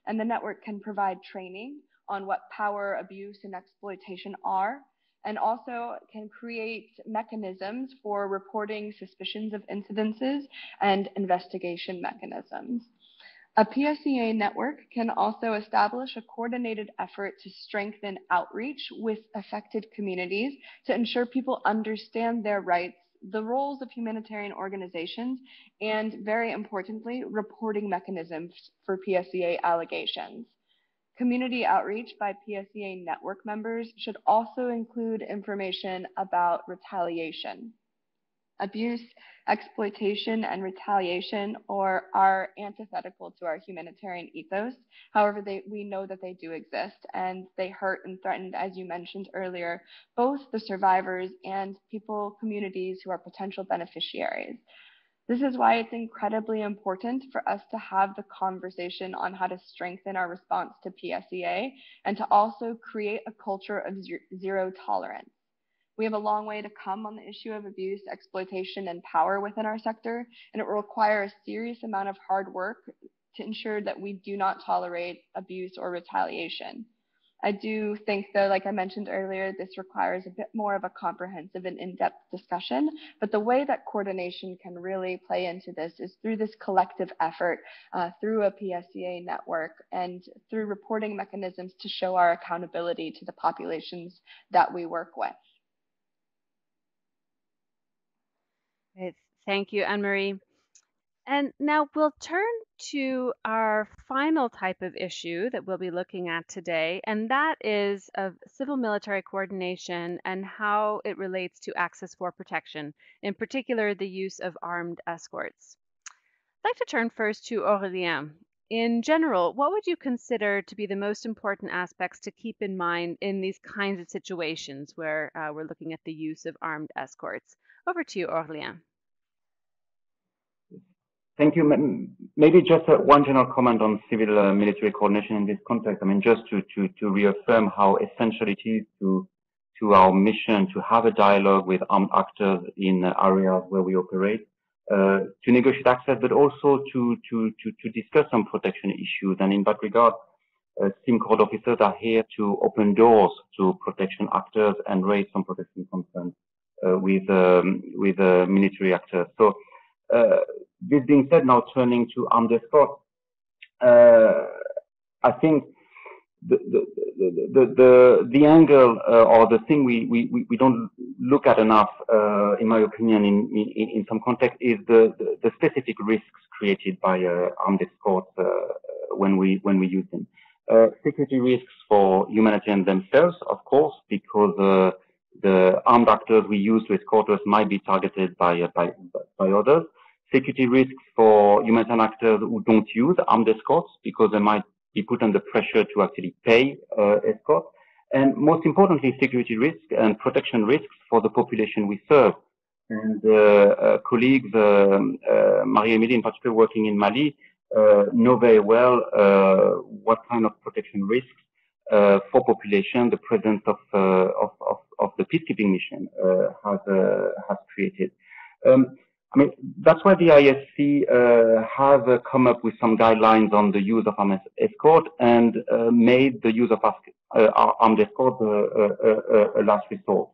and the network can provide training on what power abuse and exploitation are and also can create mechanisms for reporting suspicions of incidences and investigation mechanisms. A PSEA network can also establish a coordinated effort to strengthen outreach with affected communities to ensure people understand their rights the roles of humanitarian organizations, and very importantly, reporting mechanisms for PSEA allegations. Community outreach by PSEA network members should also include information about retaliation. Abuse, exploitation, and retaliation or are antithetical to our humanitarian ethos. However, they, we know that they do exist and they hurt and threaten, as you mentioned earlier, both the survivors and people, communities who are potential beneficiaries. This is why it's incredibly important for us to have the conversation on how to strengthen our response to PSEA and to also create a culture of zero tolerance. We have a long way to come on the issue of abuse, exploitation, and power within our sector, and it will require a serious amount of hard work to ensure that we do not tolerate abuse or retaliation. I do think, though, like I mentioned earlier, this requires a bit more of a comprehensive and in depth discussion. But the way that coordination can really play into this is through this collective effort, uh, through a PSEA network, and through reporting mechanisms to show our accountability to the populations that we work with. Thank you, Anne Marie. And now we'll turn to our final type of issue that we'll be looking at today, and that is of civil military coordination and how it relates to access for protection, in particular the use of armed escorts. I'd like to turn first to Aurélien. In general, what would you consider to be the most important aspects to keep in mind in these kinds of situations where uh, we're looking at the use of armed escorts? Over to you, Aurélien. Thank you. Maybe just one general comment on civil uh, military coordination in this context. I mean, just to, to, to reaffirm how essential it is to, to our mission to have a dialogue with armed actors in areas where we operate, uh, to negotiate access, but also to, to, to, to discuss some protection issues. And in that regard, uh, SIM officers are here to open doors to protection actors and raise some protection concerns uh, with, um, with uh, military actors. So uh, this being said, now turning to armed escort, uh, I think the the the the, the angle uh, or the thing we, we we don't look at enough, uh, in my opinion, in, in in some context, is the the, the specific risks created by uh, armed escorts uh, when we when we use them. Uh, security risks for humanitarians themselves, of course, because the armed actors we use to escort us might be targeted by by by others security risks for humanitarian actors who don't use armed escorts because they might be put under pressure to actually pay uh, escorts. And most importantly, security risks and protection risks for the population we serve. And uh, uh, colleagues, um, uh, Marie-Emilie in particular working in Mali, uh, know very well uh, what kind of protection risks uh, for population the presence of, of, of, of, the peacekeeping mission has, has created. Um, I mean, that's why the IASC uh, uh, come up with some guidelines on the use of armed escort and uh, made the use of uh, armed escort a last resort.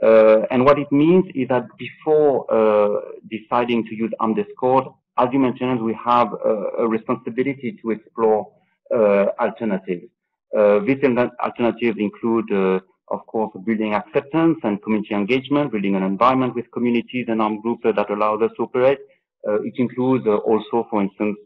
Uh, and what it means is that before uh, deciding to use armed escort, as you mentioned, we have a responsibility to explore alternatives. These alternatives include of course, building acceptance and community engagement, building an environment with communities and armed groups that allow us to operate. Uh, it includes uh, also, for instance,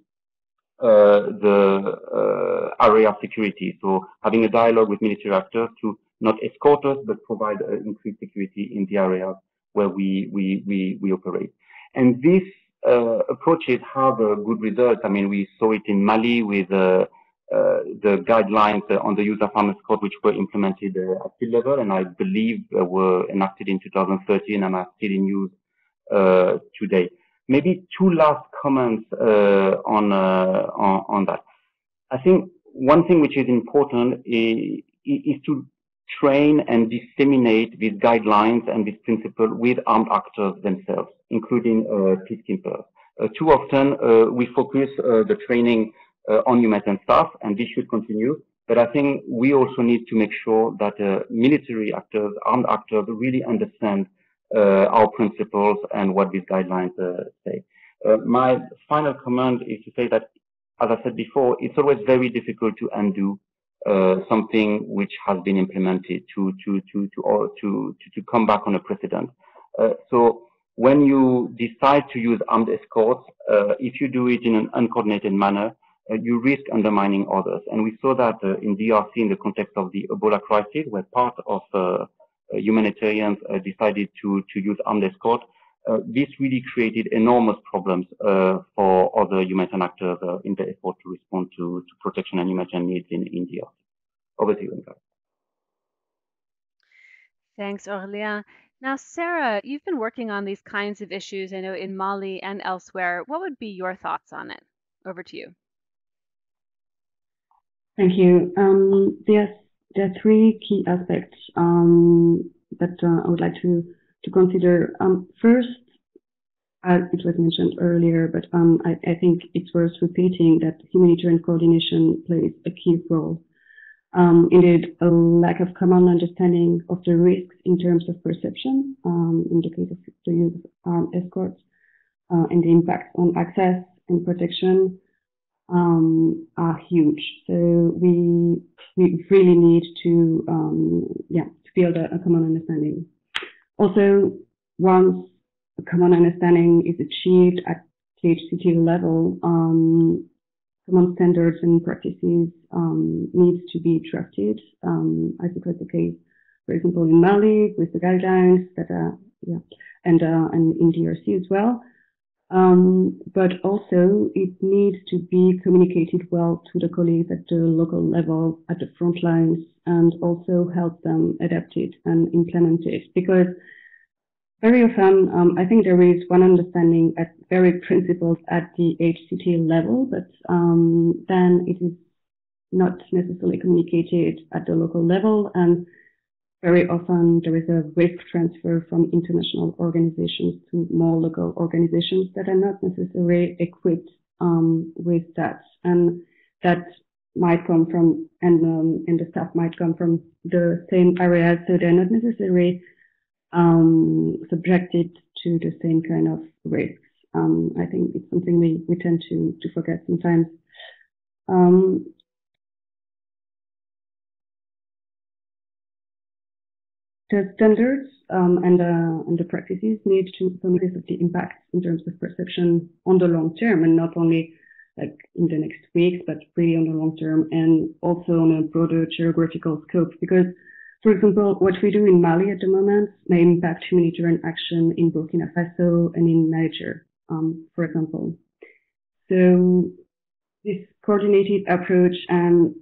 uh, the uh, area of security. So having a dialogue with military actors to not escort us, but provide uh, increased security in the areas where we, we, we, we operate. And these uh, approaches have good results. I mean, we saw it in Mali with uh, the guidelines on the use of escort, which were implemented uh, at field level, and I believe were enacted in 2013 and are still in use uh, today. Maybe two last comments on, on, on that. I think one thing which is important is, is to train and disseminate these guidelines and this principle with armed actors themselves, including uh, peacekeepers. Uh, too often, uh, we focus the training uh, on humanitarian staff, and this should continue. But I think we also need to make sure that uh, military actors, armed actors, really understand uh, our principles and what these guidelines say. my final comment is to say that, as I said before, it's always very difficult to undo uh, something which has been implemented to to to to or to, to, to come back on a precedent. Uh, so when you decide to use armed escorts, uh, if you do it in an uncoordinated manner, uh, Uh, you risk undermining others. And we saw that uh, in DRC in the context of the Ebola crisis, where part of uh, uh humanitarians uh, decided to, to use armed escort. this really created enormous problems for other humanitarian actors in the effort to respond to, to protection and humanitarian needs in, DRC. Over to you, Inka. Thanks, Aurélien. Now, Sarah, you've been working on these kinds of issues, I know, in Mali and elsewhere. What would be your thoughts on it? Over to you. Thank you. Um, there are three key aspects um, that uh, I would like to to consider. Um, first, as it was mentioned earlier, but um, I, I, think it's worth repeating that humanitarian coordination plays a key role. Um, indeed, a lack of common understanding of the risks in terms of perception, um, in the case of the use of armed escorts, uh, and the impact on access and protection um, are huge. So we we really need to um, yeah to build a, a, common understanding. Also, once a common understanding is achieved at HCT level, um, common standards and practices um, needs to be drafted, um, as it was the case, for example, in Mali with the guidelines that are yeah, and uh, and in DRC as well. Um, but also it needs to be communicated well to the colleagues at the local level, at the front lines, and also help them adapt it and implement it. Because very often, um, I think there is one understanding at very principles at the HCT level, but um, then it is not necessarily communicated at the local level and very often there is a risk transfer from international organizations to more local organizations that are not necessarily equipped um, with that. And that might come from, and, um, and the staff might come from the same areas, so they're not necessarily um, subjected to the same kind of risks. Um, I think it's something we, we tend to, to forget sometimes. Um, the standards um, and, uh, and the practices need to of the impacts in terms of perception on the long term and not only like in the next weeks, but really on the long term and also on a broader geographical scope. Because, for example, what we do in Mali at the moment may impact humanitarian action in Burkina Faso and in Niger, um, for example. So this coordinated approach and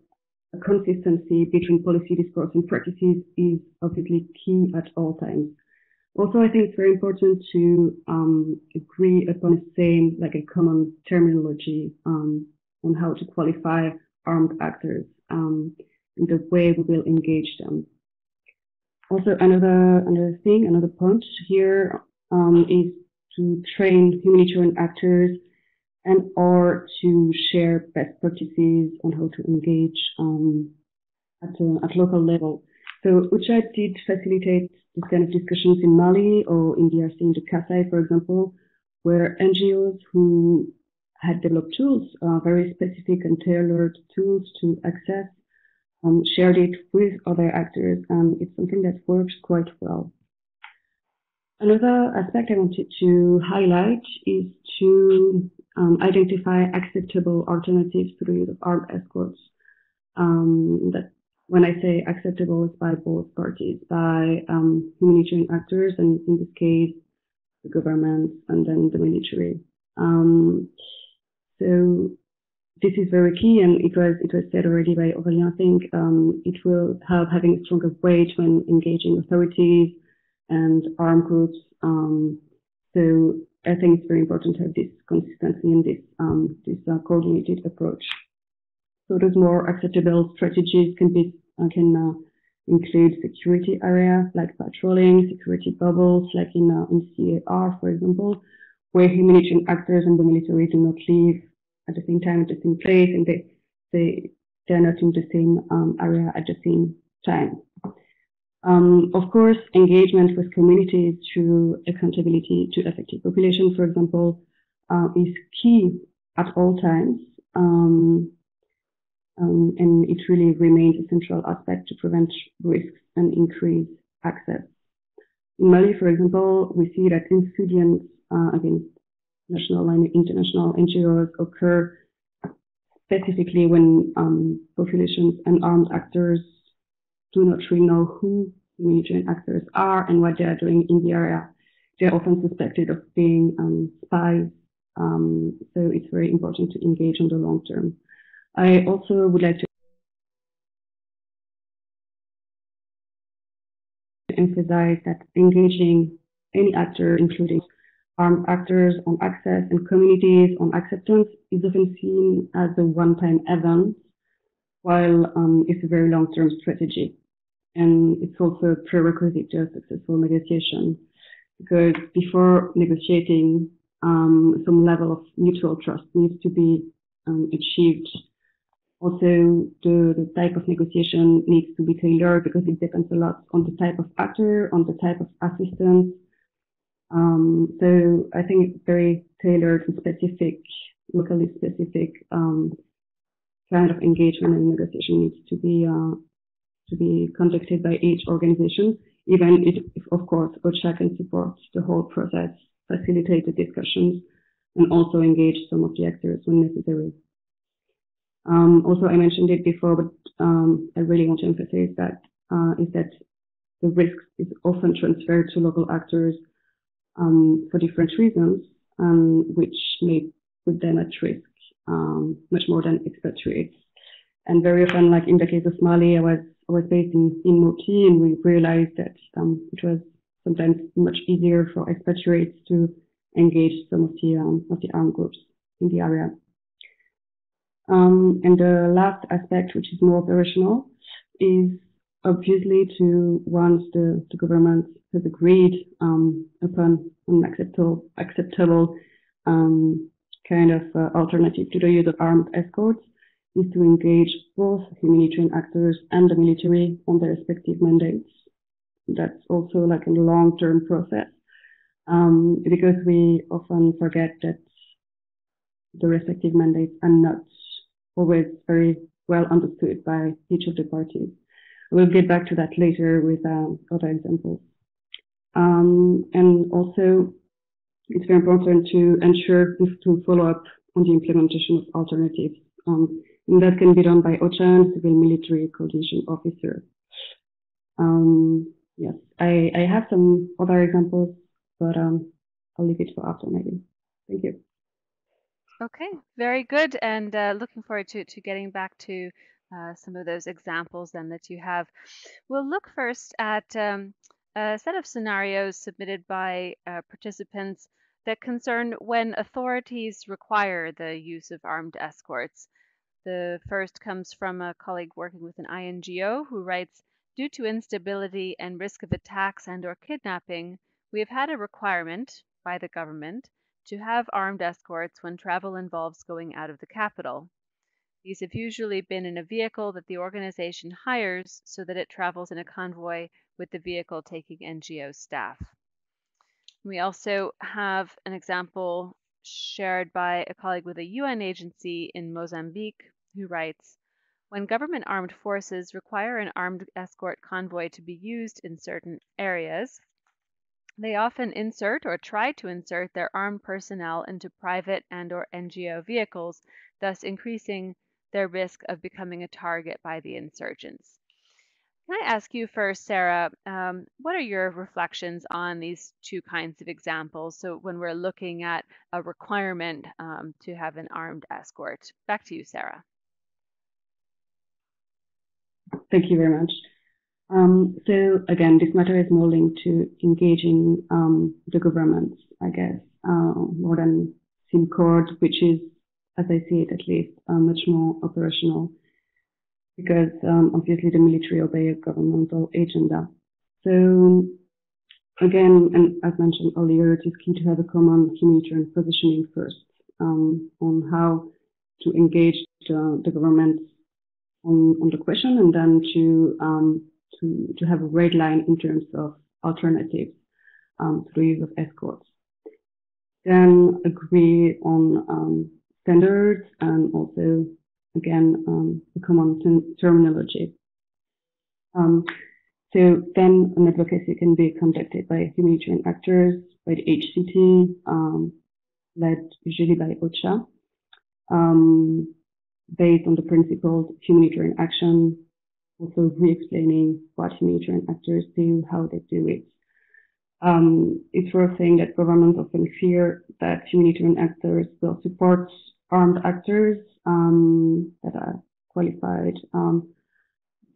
consistency between policy discourse and practices is obviously key at all times. Also, I think it's very important to um, agree upon the same, like a common terminology um, on how to qualify armed actors um, and the way we will engage them. Also, another another thing, another point here um, is to train humanitarian actors and or to share best practices on how to engage um, at, a, at local level. So OCHA did facilitate these kind of discussions in Mali or in DRC in the Kasai, for example, where NGOs who had developed tools, uh, very specific and tailored tools to access, um, shared it with other actors, and it's something that works quite well. Another aspect I wanted to highlight is to um, identify acceptable alternatives to the use of armed escorts. Um, that when I say acceptable, it's by both parties, by um, humanitarian actors, and in this case, the government and then the military. Um, so this is very key, and it was it was said already by Aurélien. I think um, it will help having a stronger weight when engaging authorities and armed groups. Um, so I think it's very important to have this consistency and this um, this uh, coordinated approach. So those more acceptable strategies can be uh, can uh, include security area like patrolling, security bubbles like in uh, in CAR for example, where humanitarian actors and the military do not live at the same time at the same place and they they they're not in the same um, area at the same time. Um, of course, engagement with communities through accountability to affected population, for example, uh, is key at all times. Um, um, and it really remains a central aspect to prevent risks and increase access. In Mali, for example, we see that incidents uh, against national and international NGOs occur specifically when um, populations and armed actors do not really know who humanitarian actors are and what they are doing in the area. They're often suspected of being um, spies, um, so it's very important to engage on the long term. I also would like to emphasize that engaging any actor, including armed actors on access and communities on acceptance, is often seen as a one-time event, while um, it's a very long-term strategy. And it's also a prerequisite to a successful negotiation, because before negotiating, um, some level of mutual trust needs to be um, achieved also, the, the type of negotiation needs to be tailored because it depends a lot on the type of actor, on the type of assistance. Um, so I think it's very tailored and specific, locally specific um, kind of engagement and negotiation needs to be uh, to be conducted by each organization, even if, of course OCHA can support the whole process, facilitate the discussions, and also engage some of the actors when necessary. Um, also, I mentioned it before, but um, I really want to emphasize that uh, is that the risk is often transferred to local actors um, for different reasons, um, which may put them at risk um, much more than expatriates. And very often, like in the case of Mali, I was was based in, in Mopti, and we realized that um, it was sometimes much easier for expatriates to engage some of the of the armed groups in the area. Um, and the last aspect, which is more operational, is obviously to once the, the government has agreed um, upon an acceptable, acceptable um, kind of uh, alternative to the use of armed escorts, is to engage both humanitarian actors and the military on their respective mandates. That's also like a long-term process um, because we often forget that the respective mandates are not always very well understood by each of the parties. We'll get back to that later with um, other examples. Um, and also, it's very important to ensure to follow up on the implementation of alternatives. Um, and that can be done by OCHA and Civil Military Coordination Officer. Um, yes, I, I have some other examples, but um, I'll leave it for after maybe. Thank you. Okay, very good. And uh, looking forward to, to getting back to uh, some of those examples then that you have. We'll look first at um, a set of scenarios submitted by uh, participants that concern when authorities require the use of armed escorts. The first comes from a colleague working with an INGO who writes, due to instability and risk of attacks and or kidnapping, we have had a requirement by the government to have armed escorts when travel involves going out of the capital. These have usually been in a vehicle that the organization hires so that it travels in a convoy with the vehicle taking NGO staff. We also have an example shared by a colleague with a UN agency in Mozambique who writes, when government armed forces require an armed escort convoy to be used in certain areas, they often insert or try to insert their armed personnel into private and or NGO vehicles, thus increasing their risk of becoming a target by the insurgents. Can I ask you first, Sarah, um, what are your reflections on these two kinds of examples? So when we're looking at a requirement um, to have an armed escort. Back to you, Sarah. Thank you very much. Um, so again, this matter is more linked to engaging um, the governments, I guess, uh, more than SIM CMCoord, which is as I see it at least, uh, much more operational because um, obviously the military obey a governmental agenda. So again, and as mentioned earlier, it is key to have a common humanitarian positioning first um, on how to engage the, the government on, on, the question and then to, um, to, to have a red line in terms of alternatives um, to the use of escorts. Then agree on um, standards and also, again, um, a common terminology. Um, so then an advocacy can be conducted by humanitarian actors, by the HCT, um, led usually by OCHA, um, based on the principle humanitarian action, also re-explaining what humanitarian actors do, how they do it. Um, it's worth saying that governments often fear that humanitarian actors will support armed actors um, that are qualified, um,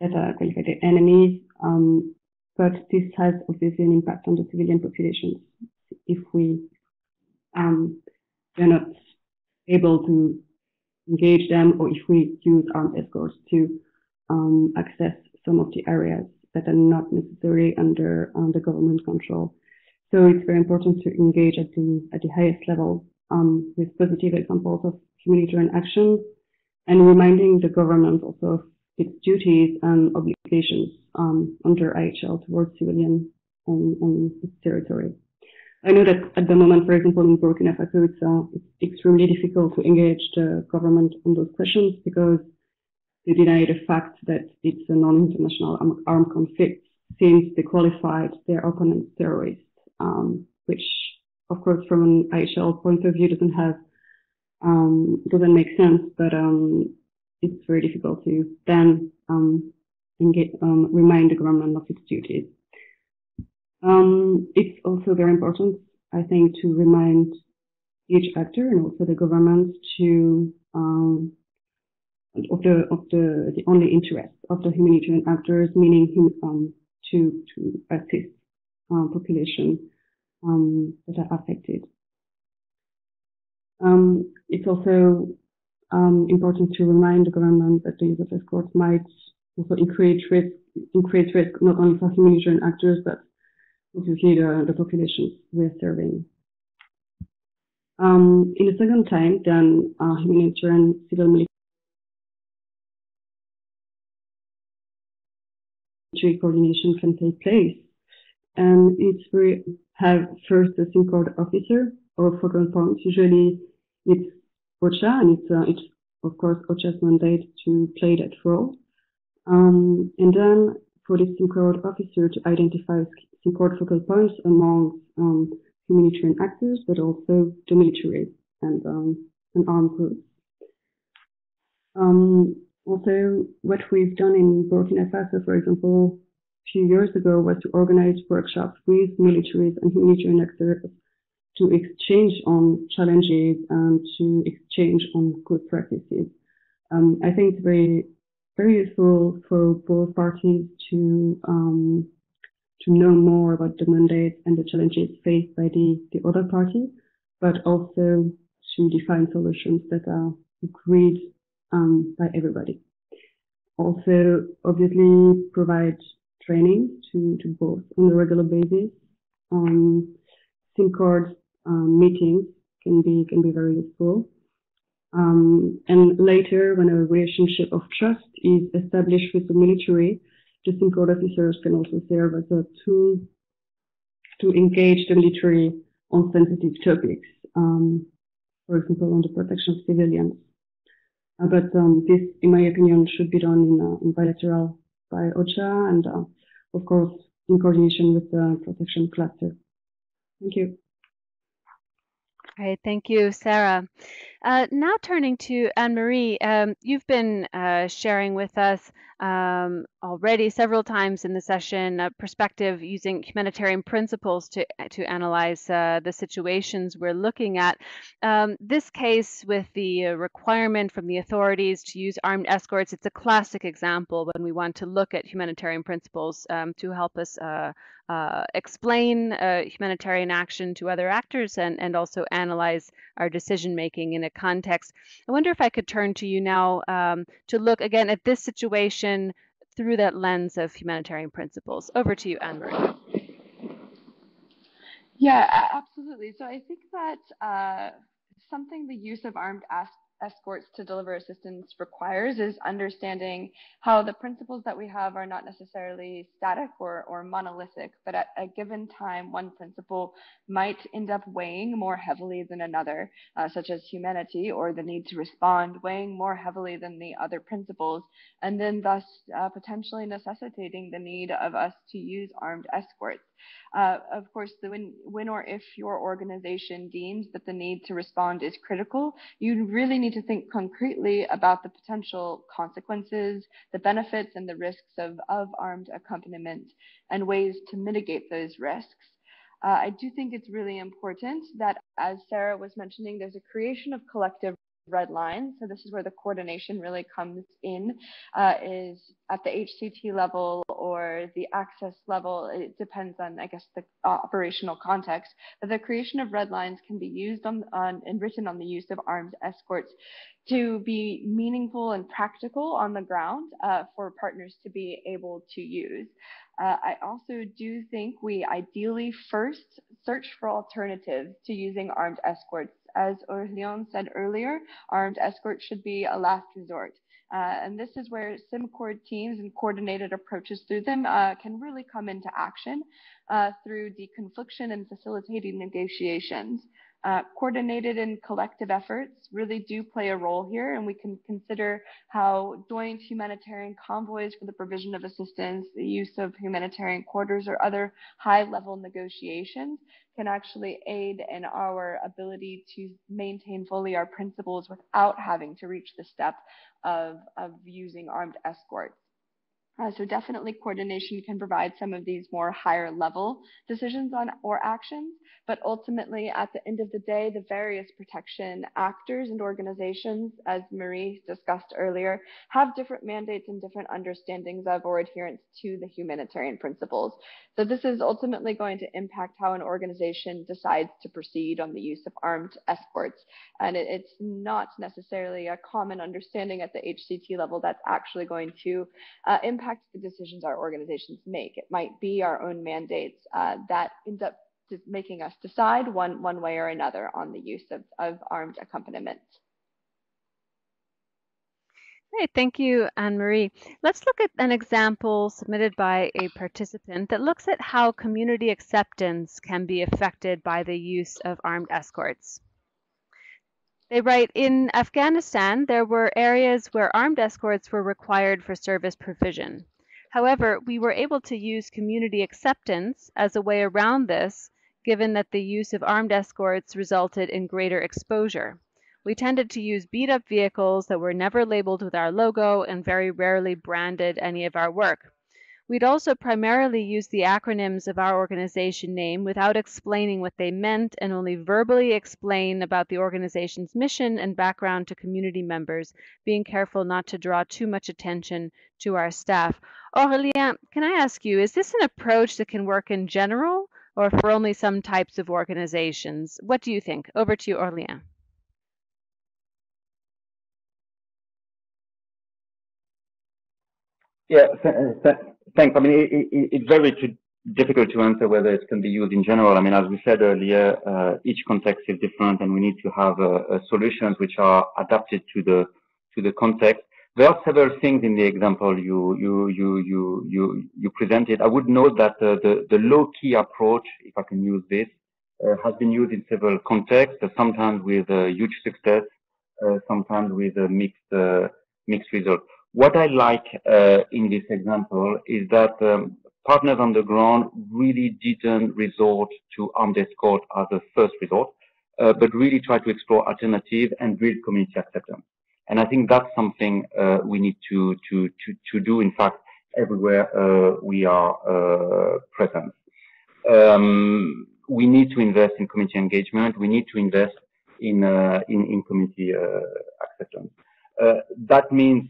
that are qualified enemies. Um, but this has obviously an impact on the civilian populations if we um, are not able to engage them or if we use armed escorts to um, access some of the areas that are not necessarily under under government control. So it's very important to engage at the at the highest level um, with positive examples of humanitarian action and reminding the government also of its duties and obligations um, under IHL towards civilians on, on, its territory. I know that at the moment, for example, in Burkina Faso, it's, uh, it's extremely difficult to engage the government on those questions because they deny the fact that it's a non-international armed conflict since they qualified their opponents terrorists, um, which, of course, from an IHL point of view, doesn't have um, doesn't make sense, but um, it's very difficult to then um, engage, um, remind the government of its duties. Um, it's also very important, I think, to remind each actor and also the government to um, of the of the the only interest of the humanitarian actors, meaning to to assist uh, population that are affected. Um, it's also um, important to remind the government that the use of escorts might also increase risk, increase risk not only for humanitarian actors, but obviously the, the populations we're serving. Um, in the second time, then uh, humanitarian civil military coordination can take place. And it's we have first a CMCoord officer or focal points. Usually it's OCHA, and it's, uh, it's of course OCHA's mandate to play that role. Um, and then for the CMCoord officer to identify CMCoord focal points among um, humanitarian actors, but also the military and, um, and armed groups. Um, also, what we've done in Burkina Faso, for example, few years ago was to organize workshops with militaries and humanitarian actors to exchange on challenges and to exchange on good practices. Um, I think it's very, very useful for both parties to um, to know more about the mandates and the challenges faced by the, the other party, but also to define solutions that are agreed um, by everybody. Also, obviously, provide training to, to both on a regular basis. Um, CMCoord um, meetings can be can be very useful. Um, and later, when a relationship of trust is established with the military, distinct court officers can also serve as a tool to engage the military on sensitive topics, um, for example, on the protection of civilians. Uh, but um, this, in my opinion, should be done in, uh, in bilateral by OCHA and, uh, of course, in coordination with the protection cluster. Thank you. All right, thank you, Sarah. Uh, now turning to Anne-Marie, um, you've been uh, sharing with us um, already several times in the session a perspective using humanitarian principles to, to analyze uh, the situations we're looking at. Um, this case with the uh, requirement from the authorities to use armed escorts, it's a classic example when we want to look at humanitarian principles um, to help us uh, uh, explain uh, humanitarian action to other actors and, and also analyze our decision making in a context. I wonder if I could turn to you now um, to look again at this situation through that lens of humanitarian principles. Over to you, Anne Marie. Yeah, absolutely. So I think that uh, something the use of armed escorts to deliver assistance requires is understanding how the principles that we have are not necessarily static or, or monolithic, but at a given time, one principle might end up weighing more heavily than another, uh, such as humanity or the need to respond, weighing more heavily than the other principles, and then thus uh, potentially necessitating the need of us to use armed escorts. Uh, of course, when, when or if your organization deems that the need to respond is critical, you really need to think concretely about the potential consequences, the benefits, and the risks of, of armed accompaniment and ways to mitigate those risks. Uh, I do think it's really important that, as Sarah was mentioning, there's a creation of collective red lines. So this is where the coordination really comes in, uh, is at the HCT level or the access level. It depends on, I guess, the operational context. But the creation of red lines can be used on, on and written on the use of armed escorts to be meaningful and practical on the ground uh, for partners to be able to use. Uh, I also do think we ideally first search for alternatives to using armed escorts as Aurélien said earlier, armed escorts should be a last resort. Uh, and this is where CMCoord teams and coordinated approaches through them uh, can really come into action uh, through deconfliction and facilitating negotiations. Uh, coordinated and collective efforts really do play a role here, and we can consider how joint humanitarian convoys for the provision of assistance, the use of humanitarian quarters, or other high level negotiations can actually aid in our ability to maintain fully our principles without having to reach the step of, of using armed escorts. Uh, so definitely coordination can provide some of these more higher level decisions on or actions, but ultimately at the end of the day, the various protection actors and organizations, as Marie discussed earlier, have different mandates and different understandings of or adherence to the humanitarian principles. So this is ultimately going to impact how an organization decides to proceed on the use of armed escorts. And it, it's not necessarily a common understanding at the HCT level that's actually going to uh, impact impact the decisions our organizations make. It might be our own mandates uh, that ends up making us decide one, one way or another on the use of, of armed accompaniment. Great, thank you, Anne-Marie. Let's look at an example submitted by a participant that looks at how community acceptance can be affected by the use of armed escorts. They write In Afghanistan, there were areas where armed escorts were required for service provision. However, we were able to use community acceptance as a way around this, given that the use of armed escorts resulted in greater exposure. We tended to use beat up vehicles that were never labeled with our logo and very rarely branded any of our work. We'd also primarily use the acronyms of our organization name without explaining what they meant and only verbally explain about the organization's mission and background to community members, being careful not to draw too much attention to our staff. Aurélien, can I ask you, is this an approach that can work in general or for only some types of organizations? What do you think? Over to you, Aurélien. Yeah, th th thanks. I mean, it, it, it varies to difficult to answer whether it can be used in general. I mean, as we said earlier, uh, each context is different, and we need to have uh, solutions which are adapted to the to the context. There are several things in the example you you you you you you presented. I would note that uh, the the low key approach, if I can use this, uh, has been used in several contexts. sometimes with uh, huge success, uh, sometimes with mixed mixed result. What I like in this example is that um, partners on the ground really didn't resort to armed escort as a first resort, uh, but really try to explore alternative and build community acceptance. And I think that's something uh, we need to, to, to, to do, in fact, everywhere uh, we are uh, present. Um, we need to invest in community engagement. We need to invest in, uh, in, in, community uh, that means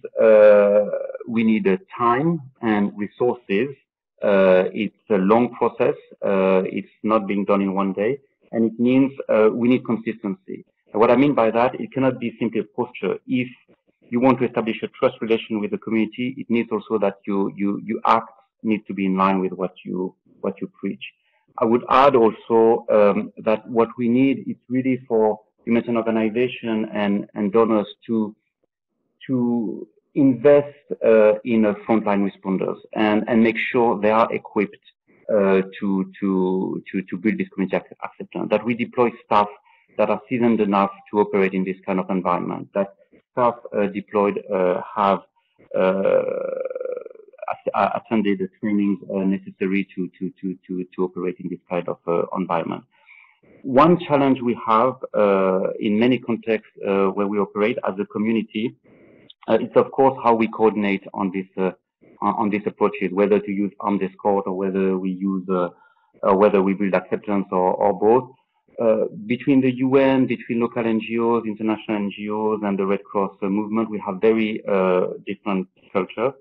we need time and resources uh, it's a long process. Uh, it's not being done in one day. And it means uh, we need consistency. And what I mean by that, it cannot be simply a posture. If you want to establish a trust relation with the community, it needs also that you, you, you act need to be in line with what you, what you preach. I would add also um, that what we need is really for humanitarian organization and, and donors to to invest uh, in frontline responders and, and make sure they are equipped uh, to, to, to, to build this community acceptance, that we deploy staff that are seasoned enough to operate in this kind of environment, that staff uh, deployed uh, have uh, attended the trainings uh, necessary to, to, to, to, to operate in this kind of environment. One challenge we have in many contexts where we operate as a community uh, it's of course how we coordinate on this uh, on these approaches, whether to use armed escort or whether we use uh, whether we build acceptance or, or both. Uh, between the UN, between local NGOs, international NGOs, and the Red Cross uh, movement, we have very uh, different culture,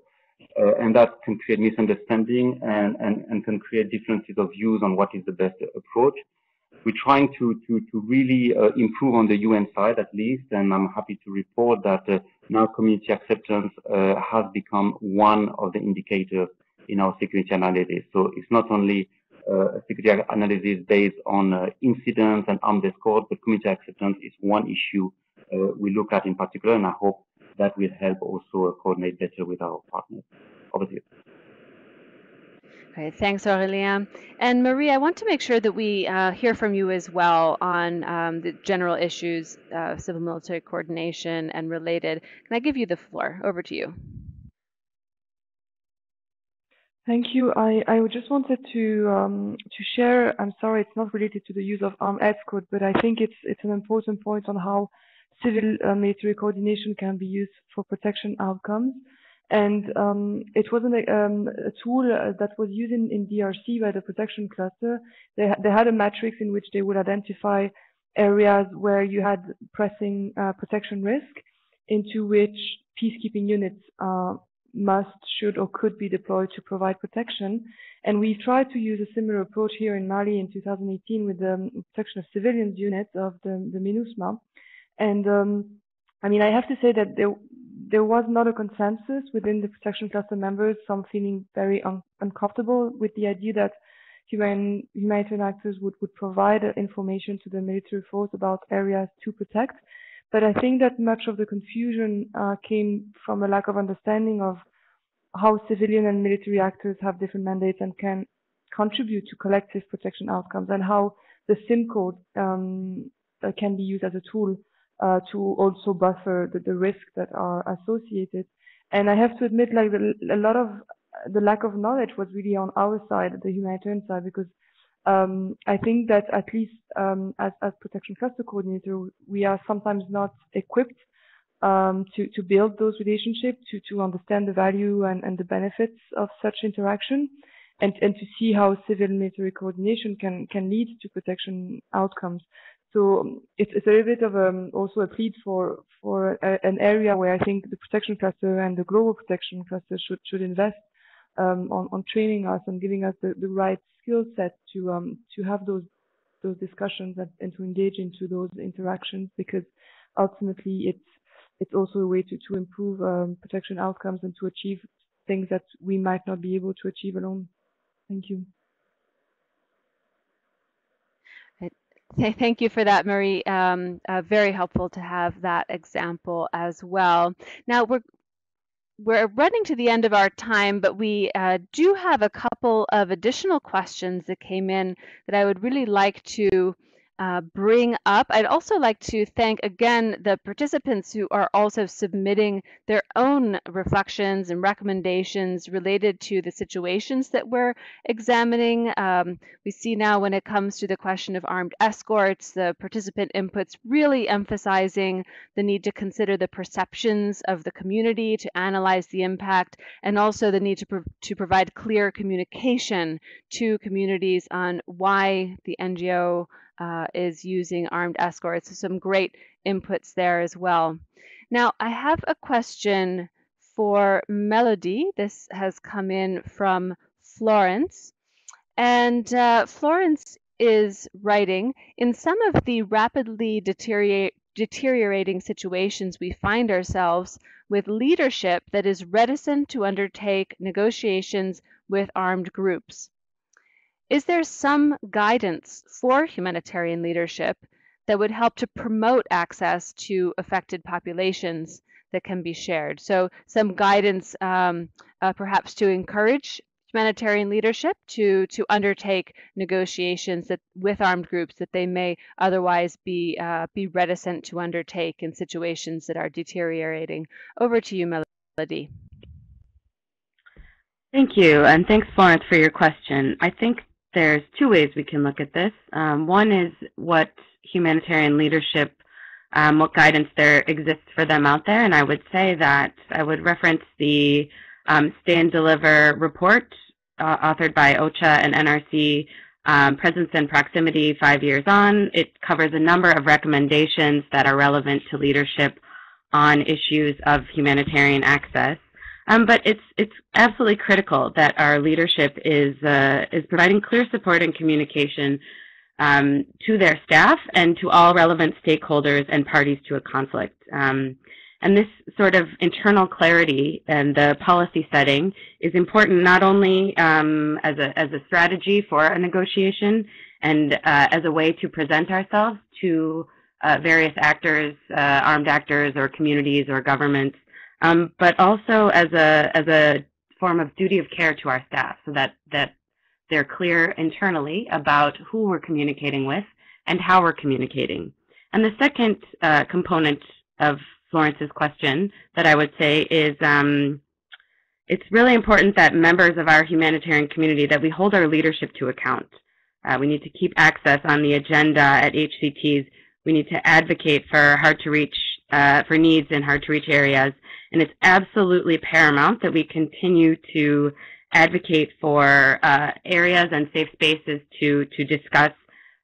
and that can create misunderstanding and, and, and can create differences of views on what is the best approach we're trying to, to, to really uh, improve on the UN side at least, and I'm happy to report that uh, now community acceptance uh, has become one of the indicators in our security analysis. So it's not only uh, security analysis based on uh, incidents and armed escort, but community acceptance is one issue uh, we look at in particular, and I hope that will help also coordinate better with our partners. Over to you. Okay, thanks, Aurélien. And Marie, I want to make sure that we uh, hear from you as well on um, the general issues of civil military coordination and related. Can I give you the floor? Over to you. Thank you. I, I just wanted to um, to share. I'm sorry, it's not related to the use of armed escort, but I think it's it's an important point on how civil uh, military coordination can be used for protection outcomes. And um, it wasn't a, um, a tool uh, that was used in, in, DRC by the protection cluster. They, they had a matrix in which they would identify areas where you had pressing uh, protection risk into which peacekeeping units uh, must, should, or could be deployed to provide protection. And we tried to use a similar approach here in Mali in 2018 with the um, protection of civilians units of the, the MINUSMA. And um, I mean, I have to say that there, there was not a consensus within the protection cluster members, some feeling very un uncomfortable with the idea that human, humanitarian actors would, would provide information to the military force about areas to protect. But I think that much of the confusion uh, came from a lack of understanding of how civilian and military actors have different mandates and can contribute to collective protection outcomes and how the CMCoord um, can be used as a tool uh, to also buffer the, the risks that are associated. And I have to admit, like the, a lot of the lack of knowledge was really on our side, the humanitarian side, because um, I think that at least um, as, as protection cluster coordinator, we are sometimes not equipped um, to, to build those relationships, to, to understand the value and, and the benefits of such interaction, and, and to see how civil military coordination can, can lead to protection outcomes. So um, it's, it's a little bit of um, also a plea for for a, an area where I think the protection cluster and the global protection cluster should should invest um, on on training us and giving us the, the right skill set to um to have those those discussions and, and to engage into those interactions because ultimately it's it's also a way to to improve um, protection outcomes and to achieve things that we might not be able to achieve alone. Thank you. Thank you for that, Marie. Um, uh, very helpful to have that example as well. Now we're we're running to the end of our time, but we uh, do have a couple of additional questions that came in that I would really like to uh, bring up. I'd also like to thank again the participants who are also submitting their own reflections and recommendations related to the situations that we're examining. Um, we see now when it comes to the question of armed escorts, the participant inputs really emphasizing the need to consider the perceptions of the community, to analyze the impact, and also the need to, pro to provide clear communication to communities on why the NGO uh, is using armed escorts. So some great inputs there as well. Now, I have a question for Melody. This has come in from Florence. And uh, Florence is writing In some of the rapidly deteriorate, deteriorating situations we find ourselves with leadership that is reticent to undertake negotiations with armed groups. Is there some guidance for humanitarian leadership that would help to promote access to affected populations that can be shared? So, some guidance um, uh, perhaps to encourage humanitarian leadership to to undertake negotiations that with armed groups that they may otherwise be uh, be reticent to undertake in situations that are deteriorating. Over to you, Melody. Thank you, and thanks, Florence, for your question. I think there's two ways we can look at this. Um, one is what humanitarian leadership, um, what guidance there exists for them out there, and I would say that I would reference the um, Stay and Deliver report uh, authored by OCHA and NRC, um, Presence and Proximity Five Years On. It covers a number of recommendations that are relevant to leadership on issues of humanitarian access. Um, but it's it's absolutely critical that our leadership is uh, is providing clear support and communication um, to their staff and to all relevant stakeholders and parties to a conflict. Um, and this sort of internal clarity and the policy setting is important not only um, as a as a strategy for a negotiation and uh, as a way to present ourselves to uh, various actors, uh, armed actors, or communities or governments um, but also as a as a form of duty of care to our staff, so that that they're clear internally about who we're communicating with and how we're communicating. And the second uh, component of Florence's question that I would say is um, it's really important that members of our humanitarian community that we hold our leadership to account. Uh, we need to keep access on the agenda at HCTs. We need to advocate for hard to reach uh, for needs in hard to reach areas and it's absolutely paramount that we continue to advocate for uh, areas and safe spaces to, to discuss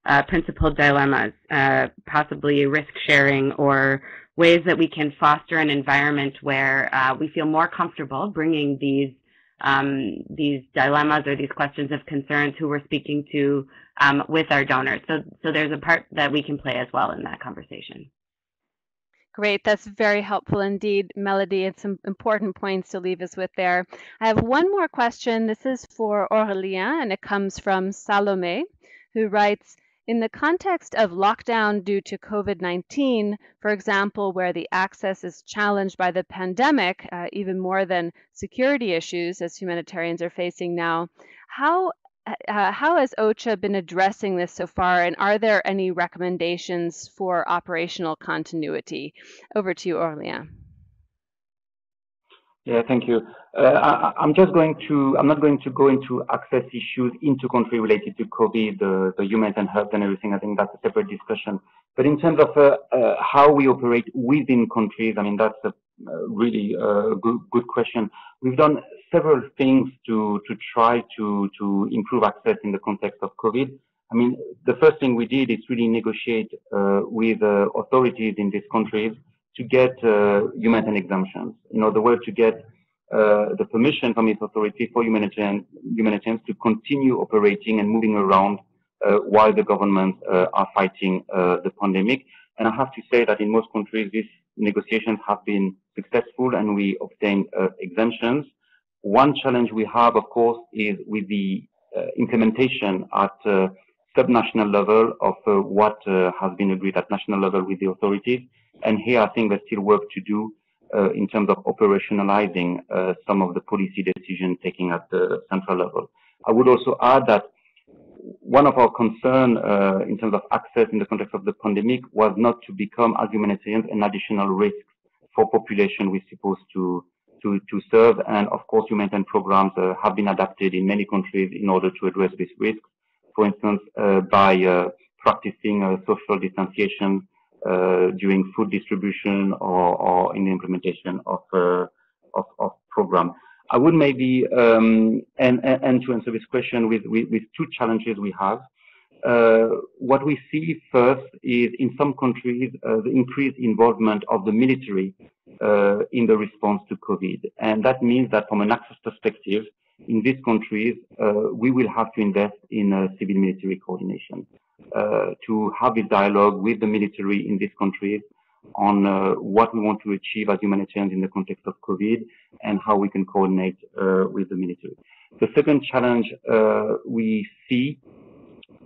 uh, principled dilemmas, uh, possibly risk sharing or ways that we can foster an environment where uh, we feel more comfortable bringing these um, these dilemmas or these questions of concerns who we're speaking to um, with our donors. So, so there's a part that we can play as well in that conversation. Great, that's very helpful indeed, Melody, and some important points to leave us with there. I have one more question. This is for Aurélien, and it comes from Salome, who writes, in the context of lockdown due to COVID 19, for example, where the access is challenged by the pandemic, uh, even more than security issues as humanitarians are facing now, how uh, how has OCHA been addressing this so far, and are there any recommendations for operational continuity? Over to you, Aurélien. Yeah, thank you. Uh, I, am just going to, I'm not going to go into access issues into country related to COVID, the, the humanitarian hubs and everything. I think that's a separate discussion. But in terms of uh, uh, how we operate within countries, I mean, that's a really uh, good, good question. We've done several things to, to try to, to improve access in the context of COVID. I mean, the first thing we did is really negotiate uh, with uh, authorities in these countries to get uh, humanitarian exemptions. In other words, to get uh, the permission from these authorities for humanitarian, humanitarians to continue operating and moving around uh, while the governments are fighting the pandemic. And I have to say that in most countries, these negotiations have been successful and we obtain exemptions. One challenge we have, of course, is with the uh, implementation at uh, subnational level of uh, what has been agreed at national level with the authorities. And here, I think there's still work to do uh, in terms of operationalizing uh, some of the policy decision taking at the central level. I would also add that one of our concern uh, in terms of access in the context of the pandemic was not to become, as humanitarians, an additional risk for population we're supposed to to, to serve. And of course, humanitarian programs uh, have been adapted in many countries in order to address this risk. For instance, uh, by uh, practicing social distanciation during food distribution or, or in the implementation of, uh, of, of program. I would maybe, um, and, to answer this question with, with, with two challenges we have. Uh, what we see first is in some countries uh, the increased involvement of the military uh, in the response to COVID. And that means that from an access perspective, in these countries, uh, we will have to invest in uh, civil military coordination uh, to have a dialogue with the military in these countries on uh, what we want to achieve as humanitarians in the context of COVID and how we can coordinate uh, with the military. The second challenge uh, we see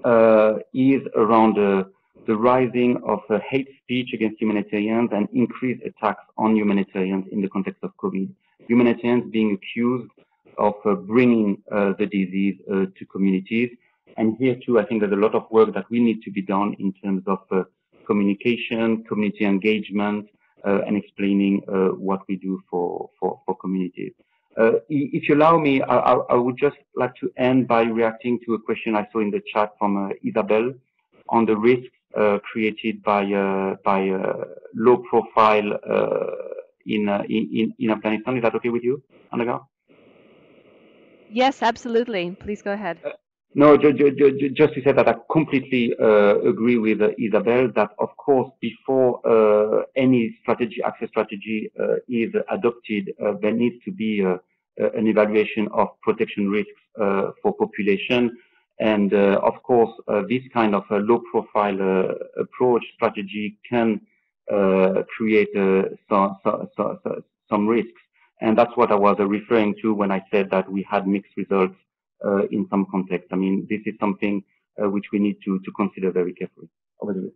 uh, is around uh, the rising of uh, hate speech against humanitarians and increased attacks on humanitarians in the context of COVID. Humanitarians being accused of bringing the disease to communities. And here too, I think there's a lot of work that we need to be done in terms of uh, communication, community engagement, uh, and explaining uh, what we do for, for, for communities. Uh, if you allow me, I, I, would just like to end by reacting to a question I saw in the chat from uh, Isabel on the risks uh, created by by low profile in, in in Afghanistan. Is that okay with you, Angharad? Yes, absolutely. Please go ahead. No, just to say that I completely uh, agree with uh, Isabel that, of course, before uh, any strategy, access strategy uh, is adopted, uh, there needs to be uh, an evaluation of protection risks for population. And of course, this kind of low-profile approach strategy can create some, some, some risks. And that's what I was referring to when I said that we had mixed results uh, in some context. I mean, this is something uh, which we need to, to consider very carefully. Over to you.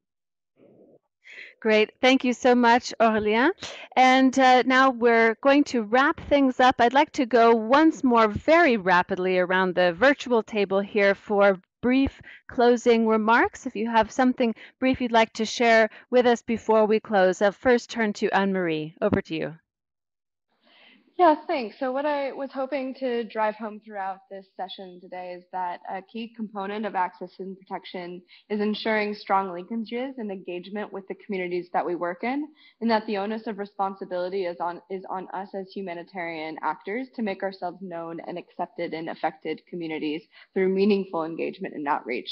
Great. Thank you so much, Aurélien. And uh, now we're going to wrap things up. I'd like to go once more very rapidly around the virtual table here for brief closing remarks. If you have something brief you'd like to share with us before we close, I'll first turn to Anne-Marie. Over to you. Yeah, thanks. So what I was hoping to drive home throughout this session today is that a key component of access and protection is ensuring strong linkages and engagement with the communities that we work in, and that the onus of responsibility is on is on us as humanitarian actors to make ourselves known and accepted in affected communities through meaningful engagement and outreach.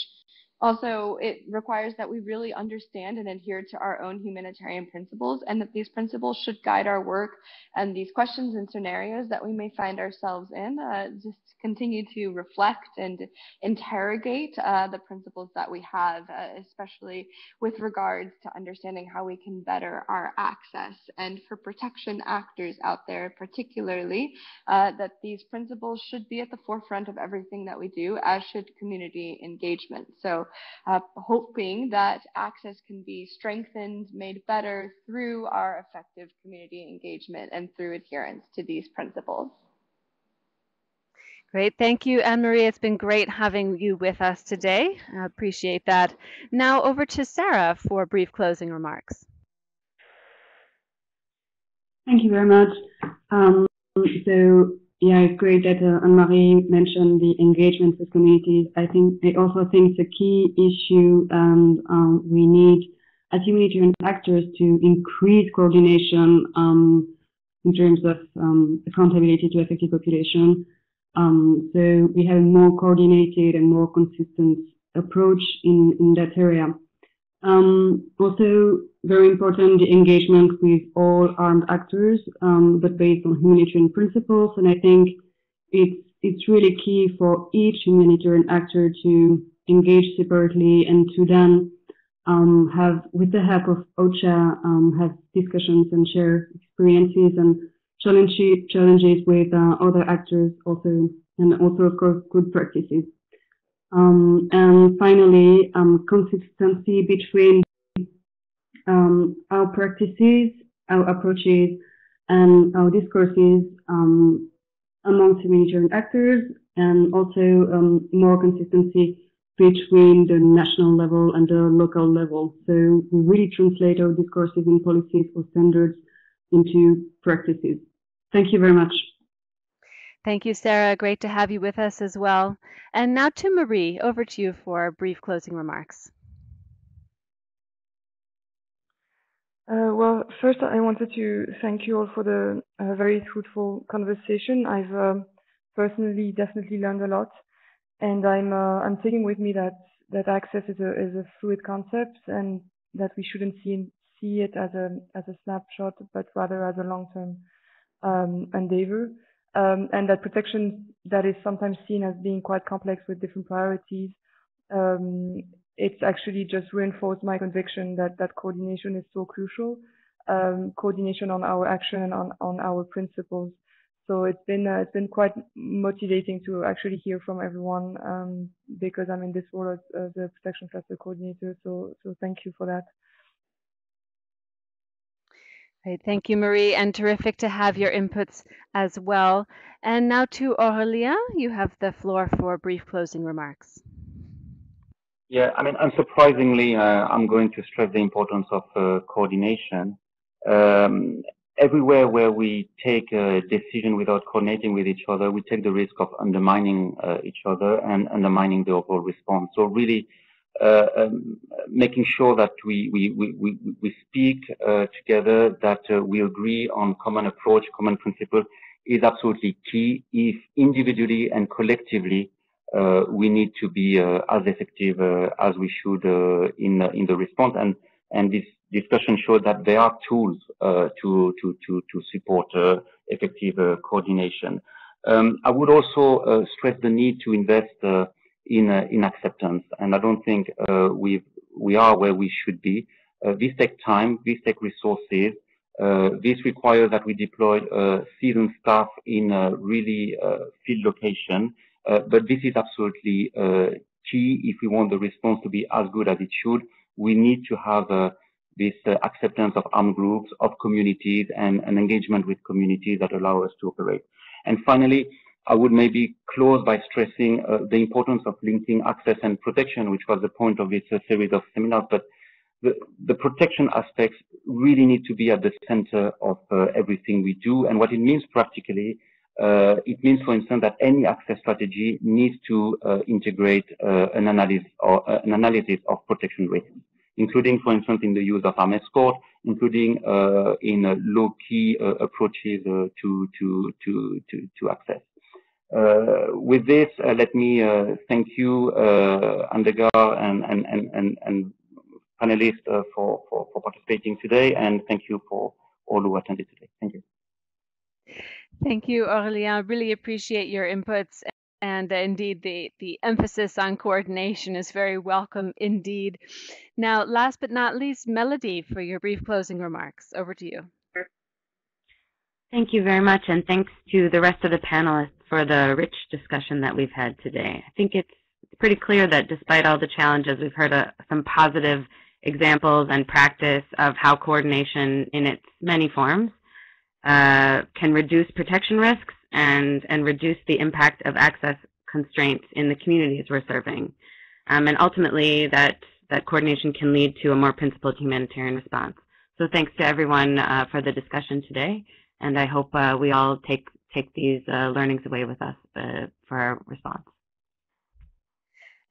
Also, it requires that we really understand and adhere to our own humanitarian principles and that these principles should guide our work and these questions and scenarios that we may find ourselves in. Uh, just continue to reflect and interrogate uh, the principles that we have, uh, especially with regards to understanding how we can better our access. And for protection actors out there, particularly, uh, that these principles should be at the forefront of everything that we do, as should community engagement. So, uh, hoping that access can be strengthened, made better through our effective community engagement and through adherence to these principles. Great. Thank you, Anne Marie. It's been great having you with us today. I appreciate that. Now over to Sarah for brief closing remarks. Thank you very much. Um, so, yeah, it's great that uh, Anne Marie mentioned the engagement with communities. I think I also think it's a key issue, and um, we need, as humanitarian actors, to increase coordination um, in terms of um, accountability to affected population. Um, so we have a more coordinated and more consistent approach in, in that area. Um, also, very important, the engagement with all armed actors, um, but based on humanitarian principles. And I think it's, it's really key for each humanitarian actor to engage separately and to then um, have, with the help of OCHA, um, have discussions and share experiences and challenges with uh, other actors also, and also of course good practices. Um, and finally, um, consistency between um, our practices, our approaches, and our discourses um, among humanitarian actors, and also um, more consistency between the national level and the local level. So we really translate our discourses and policies or standards into practices. Thank you very much. Thank you, Sarah. Great to have you with us as well. And now to Marie, over to you for brief closing remarks. Uh, well, first I wanted to thank you all for the uh, very fruitful conversation. I've um, personally definitely learned a lot, and I'm uh, I'm taking with me that that access is a is a fluid concept, and that we shouldn't see see it as a as a snapshot, but rather as a long term um, endeavor, um, and that protection that is sometimes seen as being quite complex with different priorities. Um, it's actually just reinforced my conviction that that coordination is so crucial. Um, coordination on our action and on, on our principles. So it's been uh, it's been quite motivating to actually hear from everyone um, because I'm in this role as, as a protection cluster coordinator. So so thank you for that. Great, thank you, Marie, and terrific to have your inputs as well. And now to Aurélien, you have the floor for brief closing remarks. Yeah, I mean, unsurprisingly, uh, I'm going to stress the importance of uh, coordination. Um, everywhere where we take a decision without coordinating with each other, we take the risk of undermining uh, each other and undermining the overall response. So really, uh, um, making sure that we we we we, speak uh, together, that uh, we agree on common approach, common principle, is absolutely key. If individually and collectively uh, we need to be uh, as effective as we should in in the response. And and this discussion showed that there are tools to to to to support effective coordination. Um, I would also stress the need to invest in in acceptance, and I don't think we we are where we should be. this takes time. This takes resources. Uh, this requires that we deploy uh, seasoned staff in a really uh, field location uh, but this is absolutely uh, key if we want the response to be as good as it should. We need to have uh, this acceptance of armed groups, of communities, and an engagement with communities that allow us to operate. And finally, I would maybe close by stressing uh, the importance of linking access and protection, which was the point of this uh, series of seminars. But the, the, protection aspects really need to be at the center of uh, everything we do. And what it means practically uh, it means, for instance, that any access strategy needs to uh, integrate uh, an analysis or an analysis of protection risks, including, for instance, in the use of arm escort, including in low-key approaches to to to to to access. Uh, with this, uh, let me uh, thank you, Angharad and and and and, panelists for, for for participating today, and thank you for all who attended today. Thank you. Thank you, Aurélien. Really appreciate your inputs. And uh, indeed, the, the emphasis on coordination is very welcome indeed. Now, last but not least, Melody, for your brief closing remarks. Over to you. Thank you very much, and thanks to the rest of the panelists for the rich discussion that we've had today. I think it's, pretty clear that despite all the challenges, we've heard a, uh, some positive examples and practice of how coordination in its many forms uh, can reduce protection risks and, and reduce the impact of access constraints in the communities we're serving. Um, and ultimately, that, that coordination can lead to a more principled humanitarian response. So thanks to everyone uh, for the discussion today, and I hope uh, we all take, take these uh, learnings away with us uh, for our response.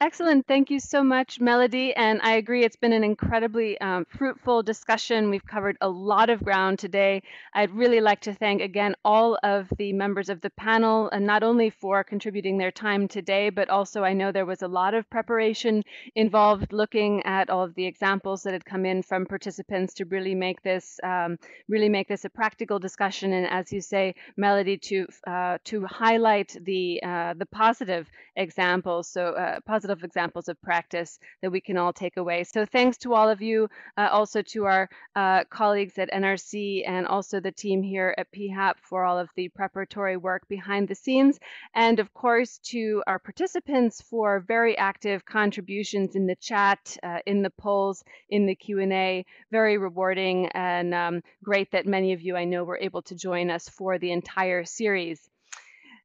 Excellent. Thank you so much, Melody. And I agree, it's been an incredibly um, fruitful discussion. We've covered a lot of ground today. I'd really like to thank again all of the members of the panel, and not only for contributing their time today, but also I know there was a lot of preparation involved looking at all of the examples that had come in from participants to really make this um, really make this a practical discussion. And as you say, Melody, to uh, to highlight the uh, the positive examples, so uh, positive of examples of practice that we can all take away. So thanks to all of you, uh, also to our uh, colleagues at NRC and also the team here at PHAP for all of the preparatory work behind the scenes. And of course, to our participants for very active contributions in the chat, uh, in the polls, in the Q&A. Very rewarding and um, great that many of you I know were able to join us for the entire series.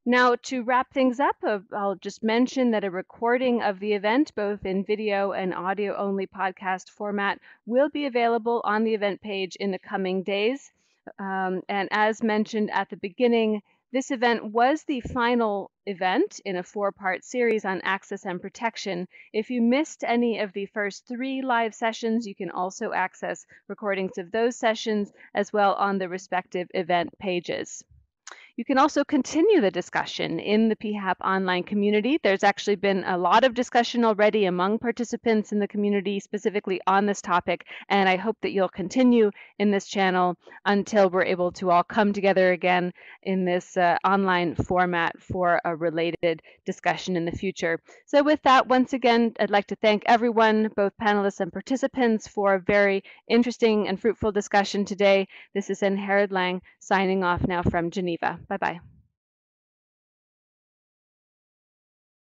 Now, to wrap things up, uh, I'll just mention that a recording of the event, both in video and audio only podcast format, will be available on the event page in the coming days. Um, and as mentioned at the beginning, this event was the final event in a four-part series on access and protection. If you missed any of the first three live sessions, you can also access recordings of those sessions as well on the respective event pages. You can also continue the discussion in the PHAP online community. There's actually been a lot of discussion already among participants in the community specifically on this topic, and I hope that you'll continue in this channel until we're able to all come together again in this uh, online format for a related discussion in the future. So with that, once again, I'd like to thank everyone, both panelists and participants, for a very interesting and fruitful discussion today. This is Angharad Laing signing off now from Geneva. Bye bye.